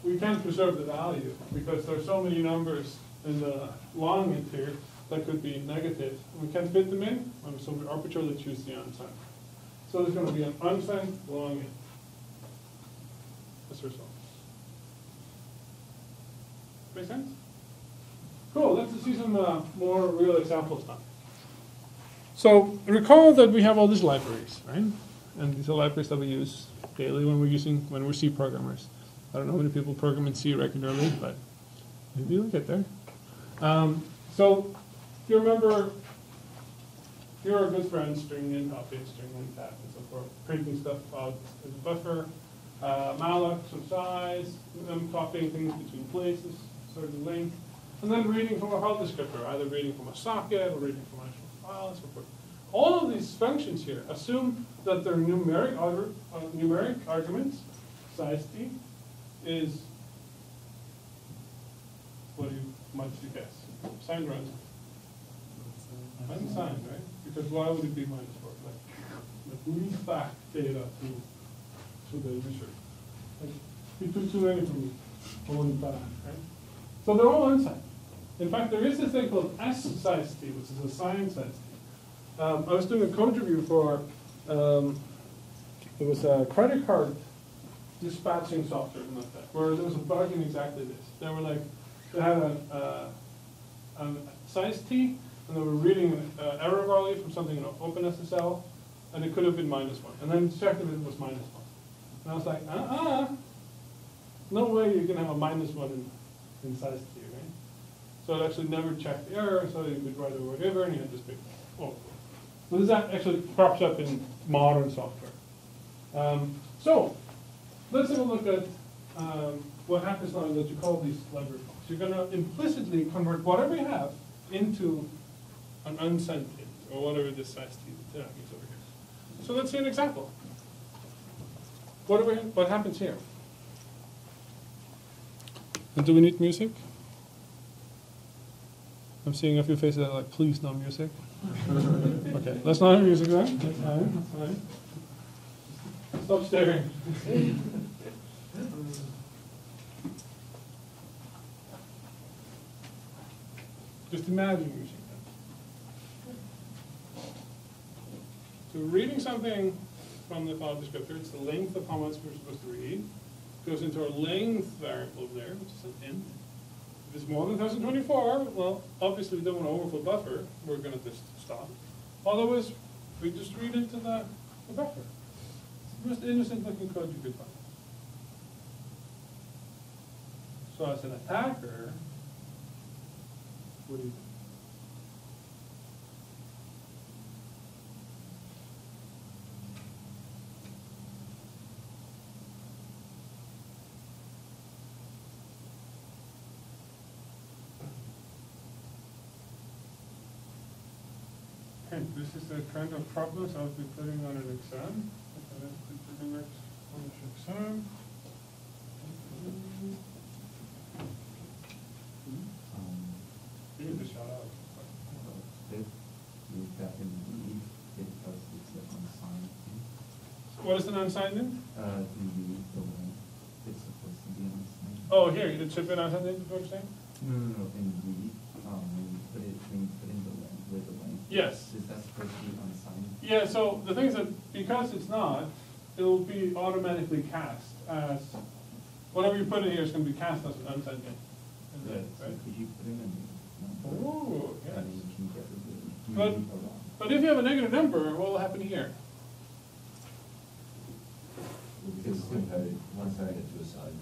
we can't preserve the value because there's so many numbers in the long int here that could be negative. We can't fit them in, so we arbitrarily choose the unsigned. So there's gonna be an unsigned long int. That's result. Make sense? Cool, let's see some uh, more real examples now. So recall that we have all these libraries, right? And these are libraries that we use daily when we're using, when we're C programmers. I don't know how many people program in C regularly, but maybe we'll get there. Um, so if you remember, here are good friends, string in, copy, string in, tap, and so forth, printing stuff out in the buffer. Uh, malloc, some size, um, copying things between places, certain length, and then reading from a file descriptor, either reading from a socket or reading from an actual file and so forth. All of these functions here assume that their numeric, uh, numeric arguments, size t, is, what do you, you guess? Signed unsigned? Unsigned, right? Because why would it be minus four? Like, like we back data to, to the user. Like, you took too many from it back, right? So they're all unsigned. In fact, there is this thing called S size T, which is a signed size T. Um, I was doing a code review for, um, it was a credit card dispatching software, like that, where there was a bug in exactly this. They were like, they had a, uh, a size T, and they were reading an uh, error value from something in OpenSSL, and it could have been minus one. And then checked if it was minus one. And I was like, uh-uh, no way you can have a minus one in, in size T, right? So it actually never checked the error, so you could write a whatever, and you had this big, oh. So this act- actually crops up in modern software. Um, so, let's have a look at um, what happens now that you call these library functions. You're gonna implicitly convert whatever you have into an unsigned or whatever this is over here. So let's see an example. What do we, what happens here? And do we need music? I'm seeing a few faces that are like, please no music. Okay, let's not have music then, that's fine, that's fine. Stop staring. Just imagine using that. So reading something from the file descriptor, it's the length of how much we're supposed to read, goes into our length variable there, which is an int. If it's more than thousand twenty-four, well, obviously we don't want to overflow buffer, we're gonna just stop. Otherwise, we just read into the, the buffer. It's the most innocent looking code you could find. So as an attacker, what do you do? Okay, this is the kind of problems I'll be putting on an exam. Okay, let's put the next the exam. You need shout out. If you back in the, because it's an unsigned thing, What is an unsigned int? uh, the, the length, it's supposed to be unsigned. Oh, here, you did ship it unsigned int, is what you're saying? No, no, no, in read, um, when you put it, when you put in the length, with the length. Yes. Is that supposed to be unsigned? Yeah, so the thing is that because it's not, it'll be automatically cast as, whatever you put in here is gonna be cast as an unsigned right? could you put in a number? Ooh, yes. And you can get rid of But, but if you have a negative number, what will happen here? Because it's compared, one sided to a side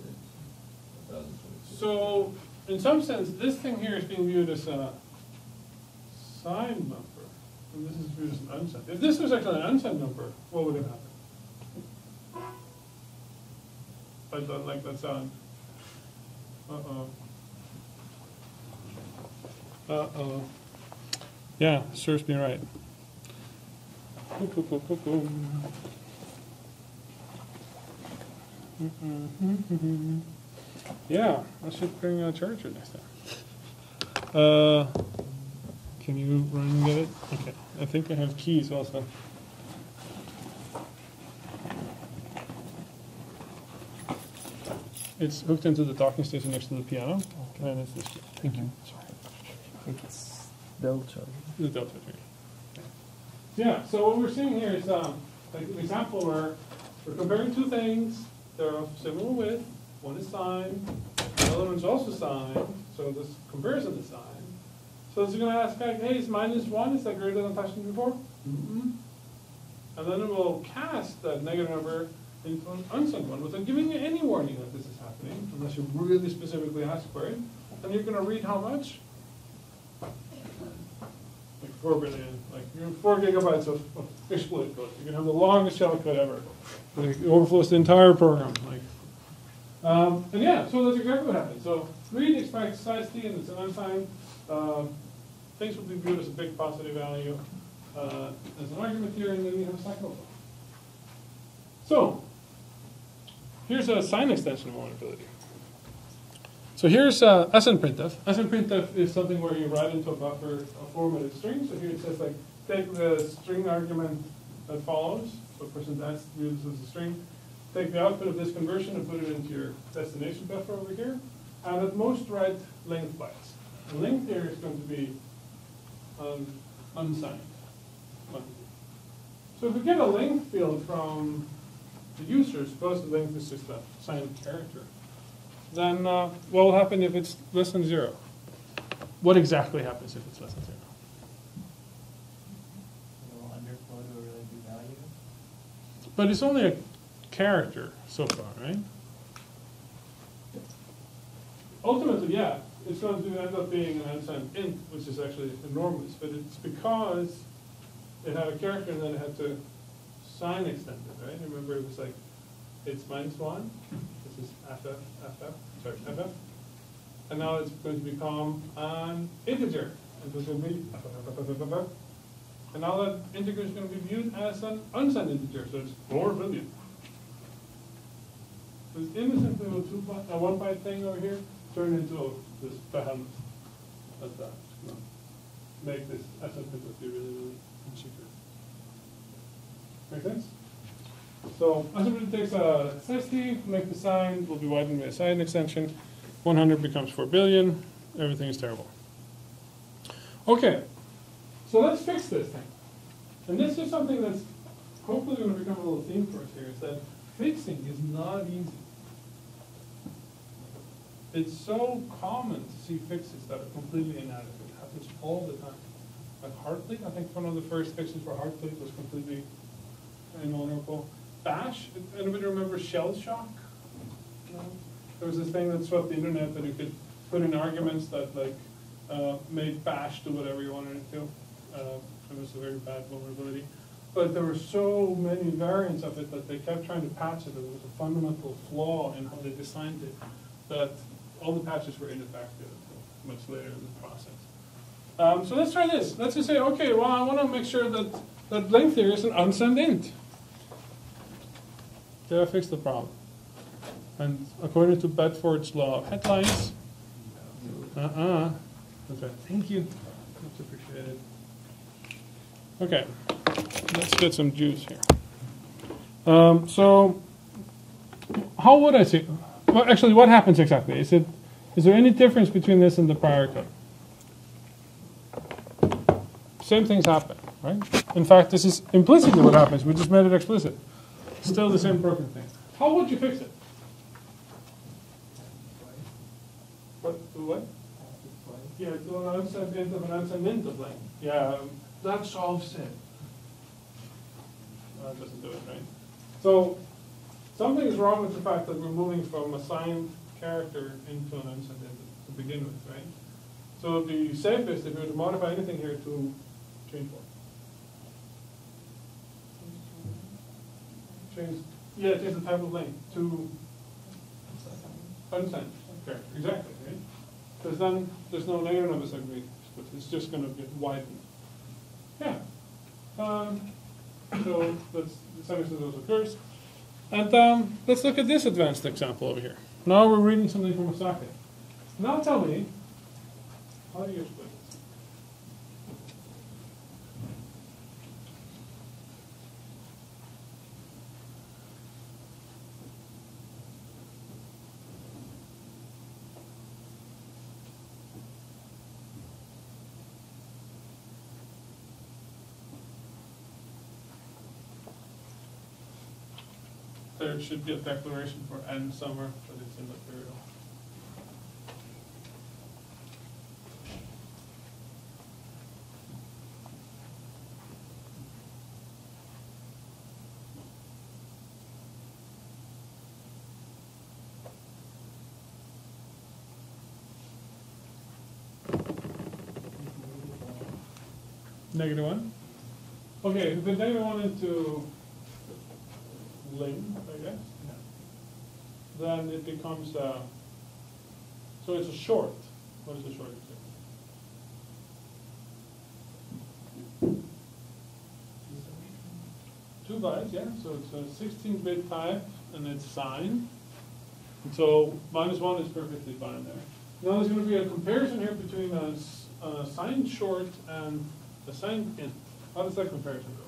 that, a. So, in some sense, this thing here is being viewed as a signed number, this is as an. If this was actually an unsigned number, what would have happened? I don't like that sound. Uh-oh. Uh-oh. Yeah, serves me right. Mhm. Yeah, I should bring a charger next time. Uh, can you run and get it? Okay, I think I have keys also. It's hooked into the docking station next to the piano, and it's this. key. Thank you. Sorry. It's Dell charger. The Delta tree. Yeah, so what we're seeing here is, um, like an example where we're comparing two things, they're of similar width, one is signed, the other one's also signed, so this comparison is signed. So it's gonna ask, like, hey, is minus one, is that greater than thousand before? Mm-hmm. And then it will cast that negative number into an unsigned one without giving you any warning that this is happening, unless you really specifically ask for it. And you're gonna read how much? like four billion, like you have four gigabytes of, of exploit code. You're going to have the longest shell code ever. Like, it overflows the entire program. Like, um, and yeah, so that's exactly what happened. So read expects size t and it's an unsigned. Um, things will be viewed as a big positive value uh, as an argument here, and then you have a cycle. So here's a sign extension of vulnerability. So here's uh, snprintf. snprintf is something where you write into a buffer a formatted string. So here it says like, take the string argument that follows, so percent s views as a string, take the output of this conversion and put it into your destination buffer over here, and at most write length bytes. The length here is going to be um, unsigned. So if we get a length field from the user, suppose the length is just a signed character, then uh, what will happen if it's less than zero? What exactly happens if it's less than zero? It'll underflow to a really big value. But it's only a character so far, right? Ultimately, yeah, it's going to end up being an unsigned int, which is actually enormous, but it's because it had a character and then it had to sign extend it, right? Remember, it was like it's minus one, this is FF, FF, sorry, FF. And now it's going to become an integer, and this will be FF. And now that integer is gonna be viewed as an unsigned integer, so it's four billion. This innocent little two a one byte thing over here turned into this behemoth. That's that. It's gonna Make this SMPP really, really cheaper. Make sense? So SMPP takes a sixty, make the sign, will be widened by a sign extension. One hundred becomes four billion, everything is terrible. Okay, so let's fix this thing. And this is something that's hopefully gonna become a little theme for us here, is that fixing is not easy. It's so common to see fixes that are completely inadequate, it happens all the time. Like Heartbleed, I think one of the first fixes for Heartbleed was completely invulnerable. Bash, anybody remember Shell Shock? No? There was this thing that swept the internet that you could put in arguments that like, uh, made Bash do whatever you wanted it to. Uh, it was a very bad vulnerability. But there were so many variants of it that they kept trying to patch it, there was a fundamental flaw in how they designed it, that all the patches were ineffective much later in the process. Um, so let's try this. Let's just say, okay, well, I want to make sure that, that length here is an unsigned int. Did I fix the problem? And according to Betteridge's law of headlines, uh-uh, okay, thank you, much appreciated. Okay, let's get some juice here. Um, so, how would I say, well, actually, what happens exactly? Is it, is there any difference between this and the prior code? Same things happen, right? In fact, this is implicitly what happens, we just made it explicit. Still the same broken thing. How would you fix it? What, what? Yeah, do an unsigned int of an unsigned int of length. Yeah, um, that solves it. No, it doesn't do it, right? So, something is wrong with the fact that we're moving from a signed character influence an unsigned int to begin with, right? So it'd be safest if you were to modify anything here to change what? Change, yeah, change the type of length to unsigned character, exactly, right? Because then there's no negative number segregation, but it's just gonna get widened. Yeah. Um, so let's, some of those occurs. And um, let's look at this advanced example over here. Now we're reading something from a socket. Now tell me, how do you explain this? There should be a declaration for end summer, but it's immaterial. Negative one? Okay, if the negative one into ling, I guess, then it becomes, uh, so it's a short. What is a short? Two bytes, yeah, so it's a sixteen bit type and it's signed. And so minus one is perfectly fine there. Now there's gonna be a comparison here between a signed short and a same int. How does that comparison go?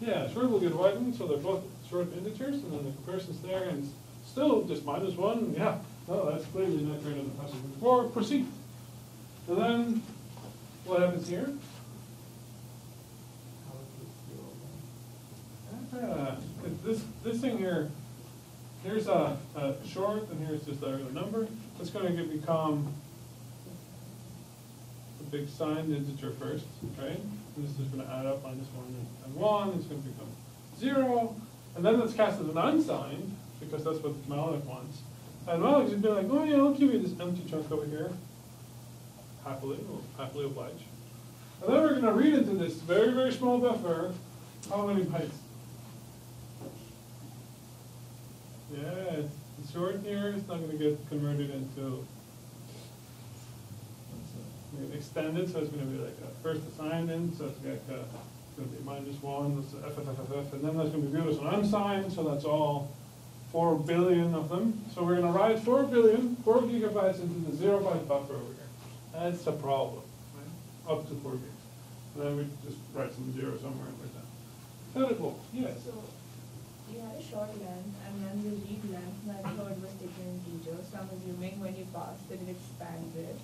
Yeah, short will get widened, so they're both short integers, and then the comparison's there, and still just minus one, yeah, no, that's clearly not greater than possible before, proceed. And then, what happens here? Uh, This, this thing here, here's a, a short, and here's just a number, it's gonna get become a big signed integer first, right? And this is gonna add up minus one and one, it's gonna become zero, and then it's cast as an unsigned, because that's what malloc wants. And malloc gonna be like, oh yeah, I'll give you this empty chunk over here. happily, we'll happily oblige. And then we're gonna read into this very, very small buffer, how many bytes? Yeah, it's short here, it's not gonna get converted into That's, we're gonna extend it, so it's gonna be like a first assigned in, so it's like a, it's gonna be minus one, that's F, and then that's gonna be viewed as an unsigned, so that's all four billion of them. So we're gonna write four billion, four gigabytes into the zero byte buffer over here. That's a problem, right? Up to four gigs. And then we just write some zero somewhere and we're done. Technical, yes. So, you had a short length and then the read length method was taken in detail, so I'm assuming when you passed it, it expanded.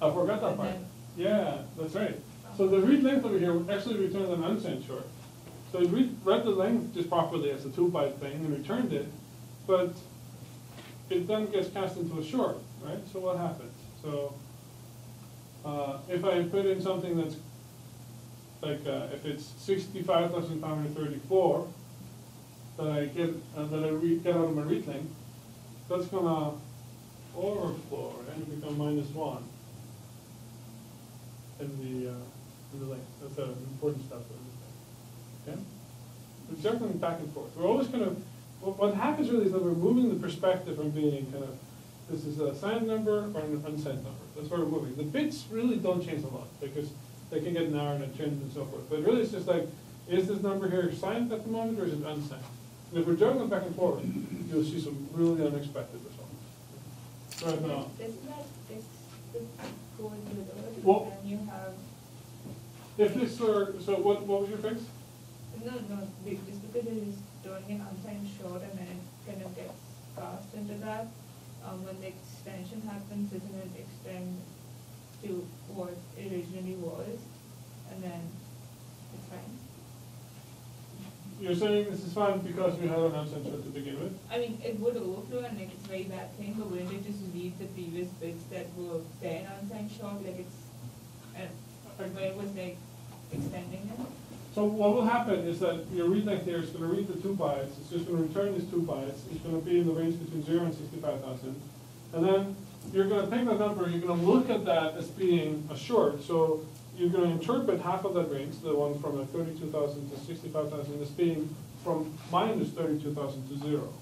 I forgot that And part. Yeah, that's right. So the read length over here actually returns an unsigned short. So it read, read the length just properly as a two byte thing and returned it, but it then gets cast into a short, right? So what happens? So, uh, if I put in something that's, like, uh, if it's sixty-five thousand five hundred thirty-four, that I get, uh, that I read, get out of my read length, that's gonna overflow, and become minus one in the, uh, in the length. That's an important step. Okay? We're juggling back and forth. We're always kind of, what, happens really is that we're moving the perspective from being kind of, this is a signed number or an unsigned number. That's where we're moving. The bits really don't change a lot because they can get an narrowed and changed and so forth. But really it's just like, is this number here signed at the moment or is it unsigned? And if we're juggling back and forth, you'll see some really unexpected results. Right now. This is not, this, this goes with it, Well- and you have, If this were, so what, what was your fix? no, no, just because it is doing an unsigned short and then it kind of gets passed into that, um, when the extension happens, doesn't it extend to what it originally was, and then it's fine? You're saying this is fine because we had an unsigned short to begin with? I mean, it would overflow and like it's a very bad thing, but wouldn't it just read the previous bits that were there unsigned short, like it's, uh, and where it was like extending it? So what will happen is that your read length here is gonna read the two bytes, it's just gonna return these two bytes, it's gonna be in the range between zero and sixty-five thousand. And then you're gonna take that number, you're gonna look at that as being a short, so you're gonna interpret half of that range, the one from like thirty-two thousand to sixty-five thousand, as being from minus thirty-two thousand to zero,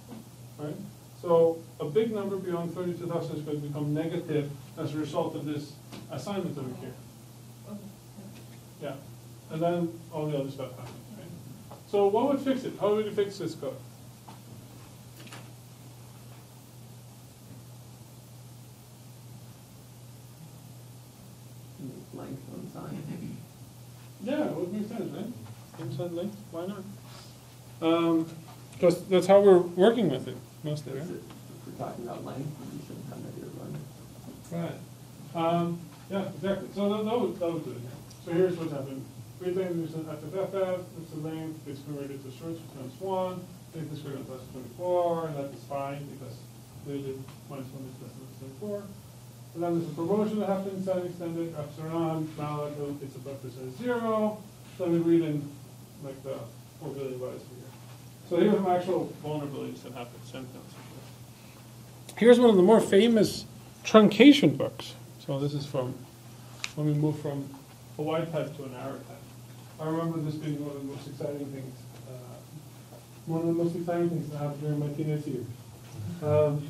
right? So a big number beyond thirty-two thousand is going to become negative as a result of this assignment over here. Yeah, and then all the other stuff happens, right? So what would fix it? How would you fix this code? Yeah, it makes sense, right? Inside length, why not? Um, because that's how we're working with it mostly, right? If we're talking about length, you shouldn't have negative length. Right. Um, yeah, exactly. So that, that, would, that was good. So here's what's happening. We think there's an FFFF, it's a length, it's converted to shorts times 1, take the square root of plus 24, that is fine because the minus 1 is less than 24. So then there's a promotion that happens inside extended, epsilon, on, malloc it's gets above percent zero. So let me read in like the four billion bytes here. So here are some actual vulnerabilities that happen, symptoms. Here's one of the more famous truncation books. So this is from when we move from a wide type to an arrow type. I remember this being one of the most exciting things, uh, one of the most exciting things that happened during my teenage years. Um,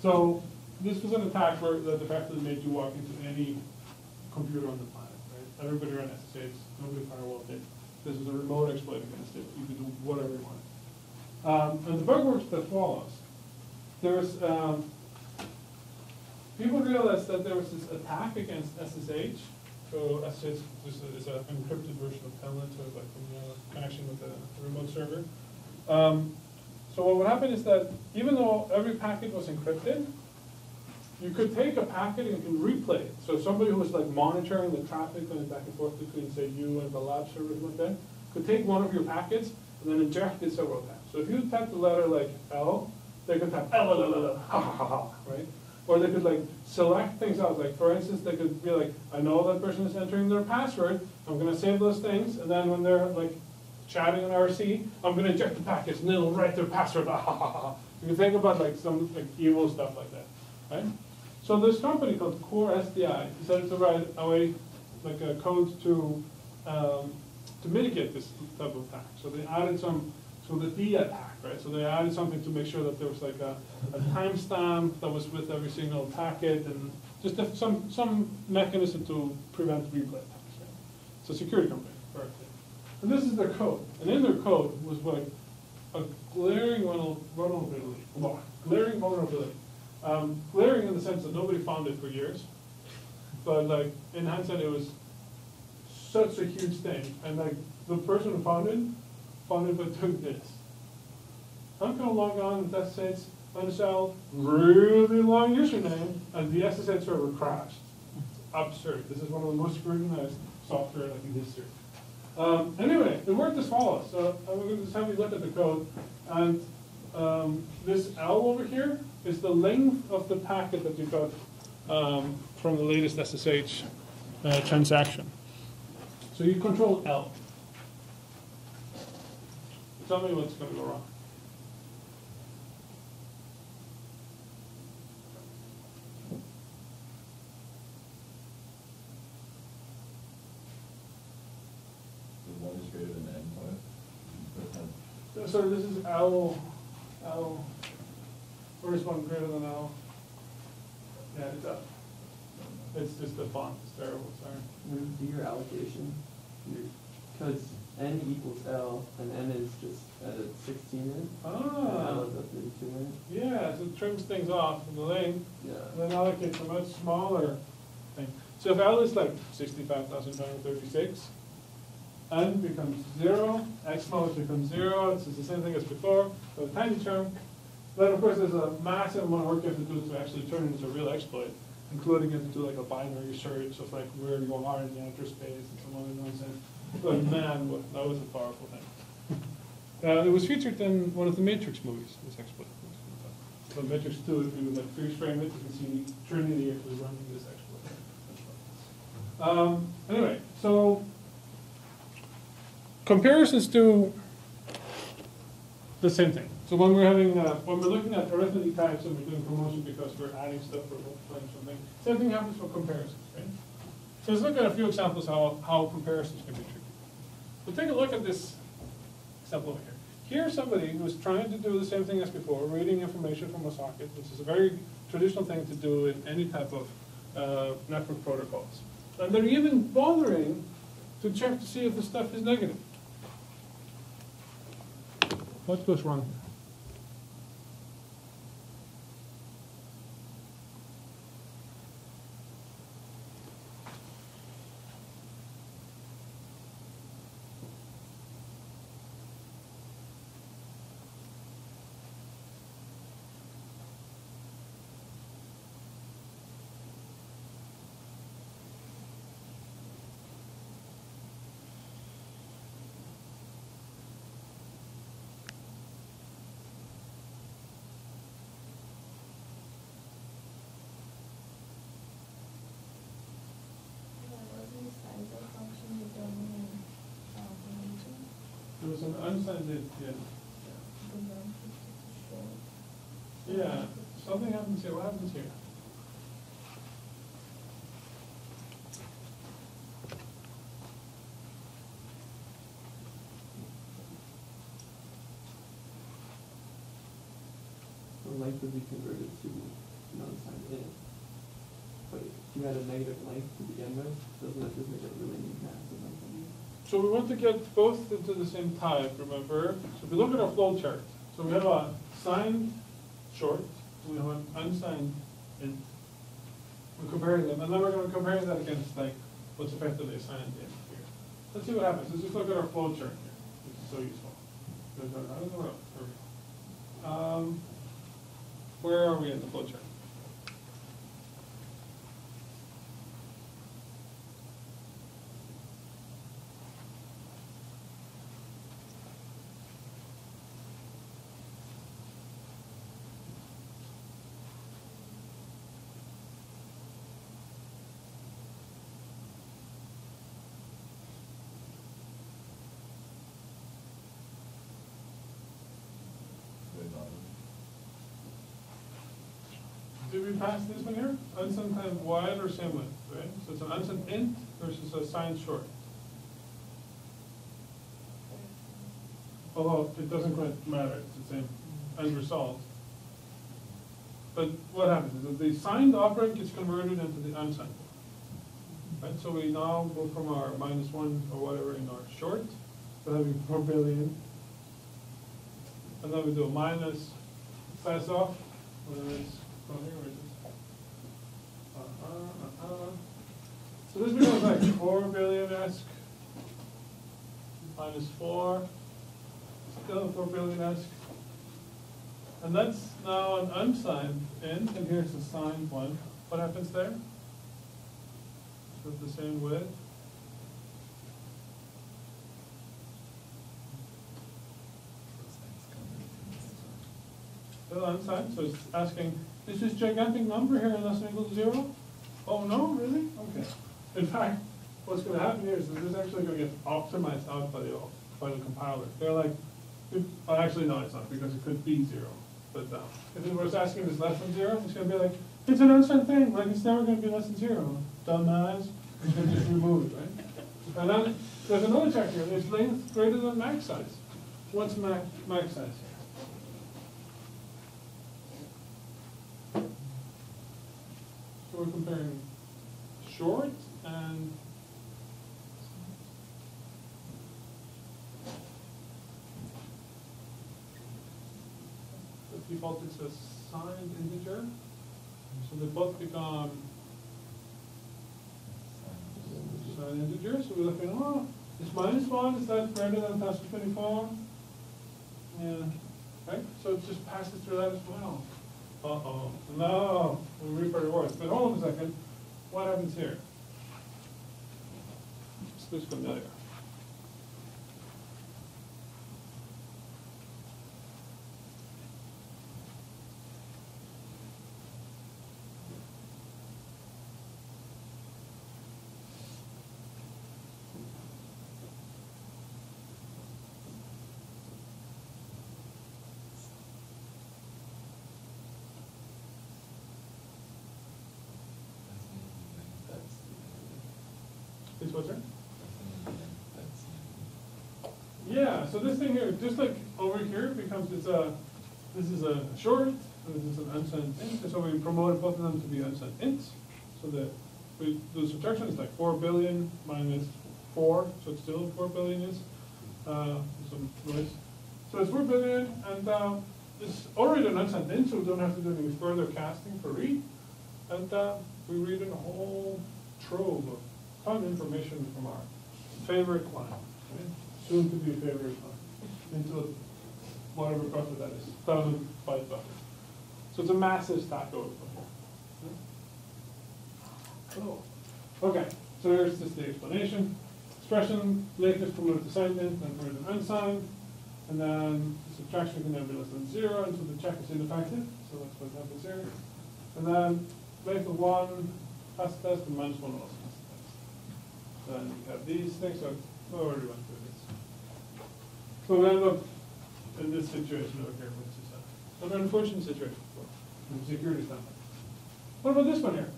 so this was an attack where that effectively made you walk into any computer on the planet, right? Everybody ran SSH, nobody firewalled it. This was a remote exploit against it. You could do whatever you wanted. Um, and the bug works that follows. There was, um, people realized that there was this attack against SSH. So SSH is an encrypted version of Telnet, so like when a connection with a remote server. Um, so what would happen is that even though every packet was encrypted, you could take a packet and can replay it. So somebody who was like monitoring the traffic going back and forth between, say, you and the lab server like that, could take one of your packets and then inject it several times. So if you type the letter like L, they could type L, L, L, L, ha, ha, ha, right? Or they could like select things out, like for instance, they could be like, I know that person is entering their password, I'm gonna save those things, and then when they're like chatting on IRC, I'm gonna inject the packets and it'll write their password, ha, ha, ha, ha. You can think about like some like evil stuff like that, right? So this company called Core SDI decided to write a way, like a code to, um, to mitigate this type of attack. So they added some, so the D attack, right? So they added something to make sure that there was like a, a timestamp that was with every single packet and just some, some mechanism to prevent replay attacks, right? It's a security company, correct? And this is their code, and in their code was like a glaring vulner- vulnerability, glaring vulnerability. Um, glaring in the sense that nobody found it for years, but like in hindsight, it was such a huge thing, and like the person who found it, found it by doing this. I'm gonna log on with SSH, undersell, really long username, and the SSH server crashed. Absurd, this is one of the most scrutinized software like in history. Um, anyway, it worked as follows, so I'm gonna just have you look at the code, and, um, this L over here is the length of the packet that you got, um, from the latest SSH, uh, transaction. So you control L. Tell me what's gonna go wrong. The one is greater than n point. So this is L, L, where's one greater than L? Yeah, it's up. It's just the font, it's terrible, sorry. When you do your allocation, because n equals L, and n is just at a sixteen in, and Ah, L is a thirty-two in, yeah, so it trims things off from the length, yeah. and then allocates a much smaller thing. So if L is like sixty-five thousand two hundred thirty-six, N becomes zero, X mod becomes zero, it's the same thing as before, so a tiny chunk. Then, of course, there's a massive amount of work you have to do to actually turn it into a real exploit, including have to do like a binary search of like where you are in the address space and some other nonsense. But man, that was a powerful thing. Uh, it was featured in one of the Matrix movies, this exploit. So Matrix two, if you like freeze frame it, you can see Trinity actually running this exploit. Um, anyway, so comparisons to the same thing. So when we're having, uh, when we're looking at arithmetic types and we're doing promotion because we're adding stuff or multiplying something, same thing happens for comparisons, right? So let's look at a few examples how, how comparisons can be tricky. We'll take a look at this example over here. Here's somebody who's trying to do the same thing as before, reading information from a socket, which is a very traditional thing to do in any type of uh, network protocols. And they're even bothering to check to see if the stuff is negative. What goes wrong was an unsigned, yeah. Yeah, something happens here, what happens here? Length would be converted to non-signed in. But if you had a negative length to begin with, doesn't that just make it really or something? So we want to get both into the same type, remember? So if we look at our flow chart, so we have a signed short, we have an unsigned int. We're comparing them, and then we're gonna compare that against like what's effectively assigned in here. Let's see what happens, let's just look at our flow chart here, which is so useful. Um, Where are we in the flow chart? We pass this one here? Unsigned times wide or same width, right? So it's an unsigned int versus a signed short. Although it doesn't quite matter, it's the same end result. But what happens is the signed operand gets converted into the unsigned. Right, so we now go from our minus one or whatever in our short, to having four billion. And then we do a minus, pass off, whether Oh, is it? Uh-uh, uh-uh. So this becomes like four billion-esque, minus four, still four billion-esque. And that's now an unsigned end, and here's a signed one. What happens there? With the same width? Still unsigned, so it's asking, is this gigantic number here less than equal to zero? Oh, no, really? Okay. In fact, what's gonna happen here is that this is actually gonna get optimized out by the, by the compiler. They're like, if- oh, actually, no, it's not, because it could be zero. But, uh, if it was asking this less than zero, it's gonna be like, it's an unsigned thing, like, it's never gonna be less than zero. Dumbass, you can just remove it, right? And then, there's another check here, there's length greater than max size. What's max, max size? We're comparing short and the default is a signed integer, so they both become signed integer, so we're looking, oh, is minus one, is that greater than twenty-four? Yeah, right, so it just passes through that as well. Uh-oh, no, we reap our rewards, but hold on a second, what happens here? This looks familiar. It's what, sir? Yeah, so this thing here, just like over here, becomes, it's a, this is a short, and this is an unsigned int, so we promoted both of them to be unsigned ints. So that we subtraction, it's like four billion minus four, so it's still four billion is, uh, some noise. So it's four billion, and, uh, it's already an unsigned int, so we don't have to do any further casting for read. And, uh, we read in a whole trove of of information from our favorite client, soon to be favorite client, into whatever buffer that is, thousand byte buffer. So it's a massive stack overflow. Cool. Okay, so here's just the explanation. Expression, is promoted to signed int, then promoted to unsigned, and then subtraction can never be less than zero, so the check is ineffective, so that's what happens here. And then length of one, pass test, and minus one also Then you have these things, so I already went through this. So we end in this situation over here, which an unfortunate situation security standpoint. What about this one here?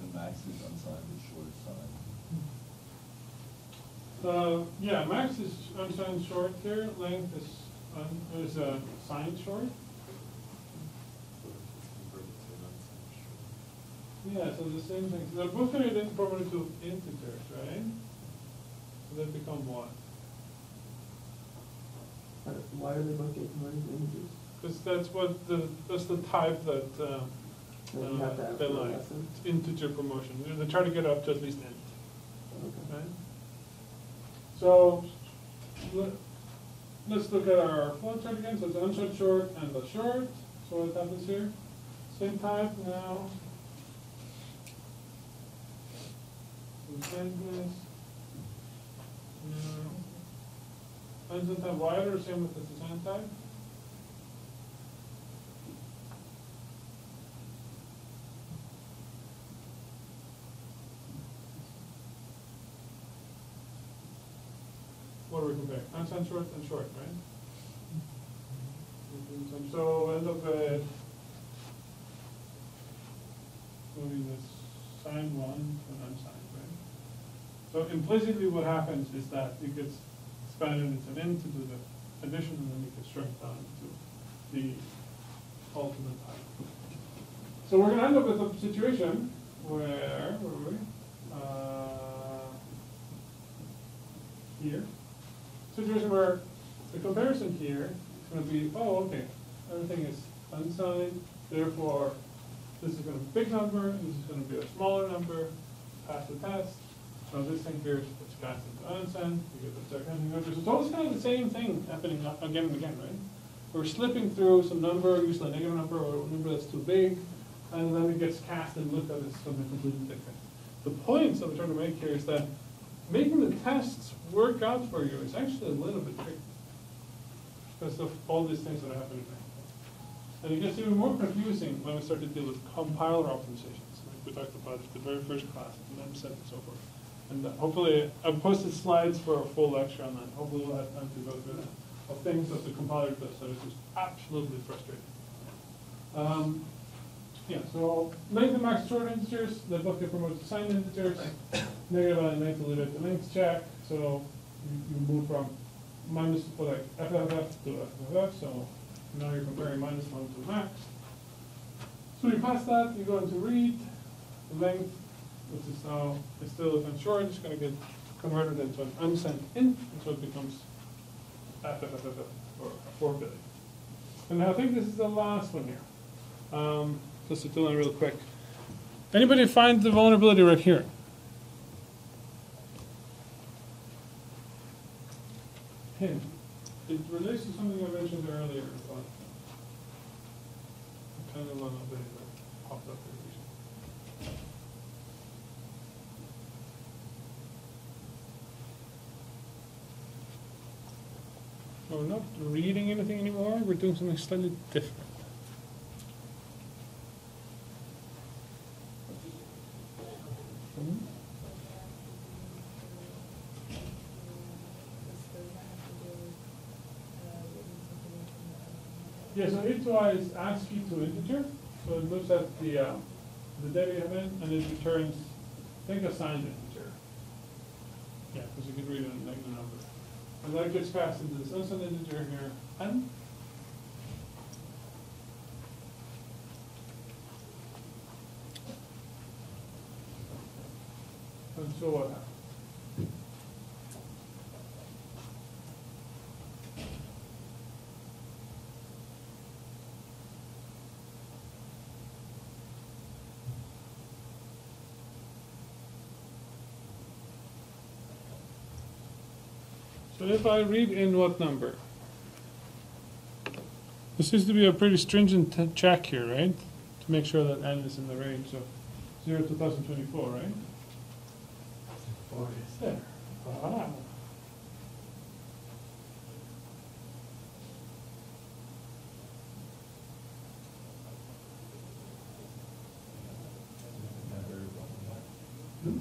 The max is unsigned, the short is signed. Uh, yeah, max is unsigned short here, length is, un- is a signed short. Yeah, so the same thing, they're both gonna then convert it to integers, right? So they become what? Uh, Why are they both getting converted to integers? Because that's what the, that's the type that, uh, Then you have to have they the like, lesson? It's integer promotion, they try to get up to at least int. Okay. right? So, let, let's look at our flow chart again, so it's unshort short and the short, so what happens here? Same type now. Same this. unsigned tab wider same with the assigned tab? We comparing? Unsigned short and short, right? So end up at moving this signed one to an unsigned, right? So implicitly what happens is that it gets expanded into an to the addition and then it gets shrunk down to the ultimate height. So we're gonna end up with a situation where, where were we? Uh, Here. Situation where the comparison here is gonna be, oh, okay, everything is unsigned, therefore this is gonna be a big number, and this is gonna be a smaller number, pass the test. So this thing here is cast into unsigned, you get the second number. So it's always kind of the same thing happening again and again, right? We're slipping through some number, usually a negative number or a number that's too big, and then it gets cast and looked at as something completely different. The point that we're trying to make here is that making the tests work out for you is actually a little bit tricky. Because of all these things that are happening. And it gets even more confusing when we start to deal with compiler optimizations, like we talked about the very first class, and then set and so forth. And uh, hopefully, I've posted slides for a full lecture on that, hopefully we'll have time to go through that, of things that the compiler does that is just absolutely frustrating. Um, yeah, so length and max short integers, the bucket promotes assigned integers, negative and length it the length check, so you, you move from minus, like FFF to FFF, so now you're comparing minus one to max. So you pass that, you go into read, the length, which is now, is still within short, it's gonna get converted into an unsent int, and so it becomes FFFF, or four billion. And I think this is the last one here. Um, to do it real quick. Anybody find the vulnerability right here? Hint. It relates to something I mentioned earlier, but I kind of want to popped up we're not reading anything anymore, we're doing something slightly different. Hmm? Yeah, so is ASCII to integer, so it looks at the, uh, the data you have in, and it returns, I think a signed integer. Yeah, because you can read it negative number. And that gets passed into this unsigned integer here, n. And so what happens? So if I read in what number? This seems to be a pretty stringent t- check here, right? To make sure that n is in the range of zero to 2024, right? Or is there? Ah. Hmm?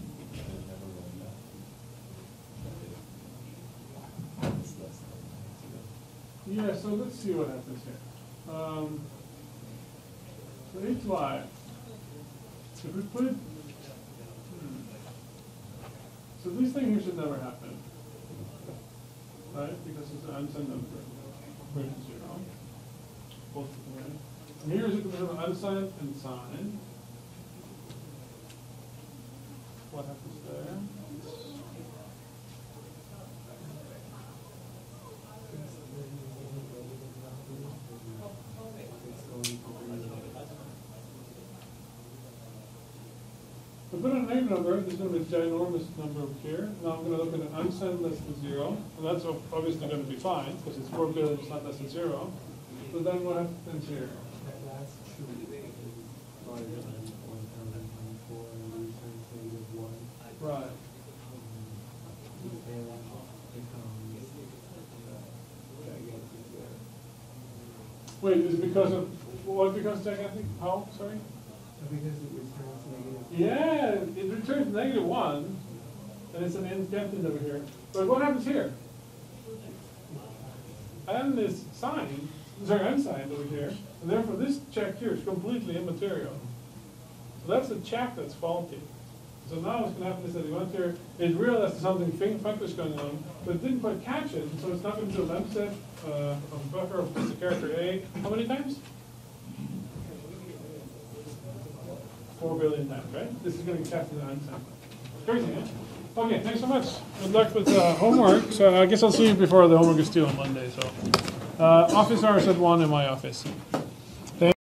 Yeah, so let's see what happens here. Um, so h y, if we put, hmm. so this thing here should never happen, right? Because it's an unsigned number, equal to zero. Both of them? And here is of unsigned and signed. number, there's going to be a ginormous number up here. Now I'm going to look at an unsigned less than zero, and that's obviously going to be fine, because it's 4 billion, it's not less than zero. But then what happens here? Right. Wait, is it because of, what becomes gigantic? How, sorry? Because an indented over here. But what happens here? And this signed, sorry, unsigned over here, and therefore this check here is completely immaterial. So that's a check that's faulty. So now what's gonna happen is that he went there, it realized something fin- was going on, but it didn't quite catch it, so it's not gonna do a memset, uh, of buffer of the character A, how many times? Four billion times, right? This is gonna be captured in unsigned. Crazy, huh? Okay, thanks so much. Good luck with, uh, homework, so I guess I'll see you before the homework is due on Monday, so. Uh, office hours at one in my office.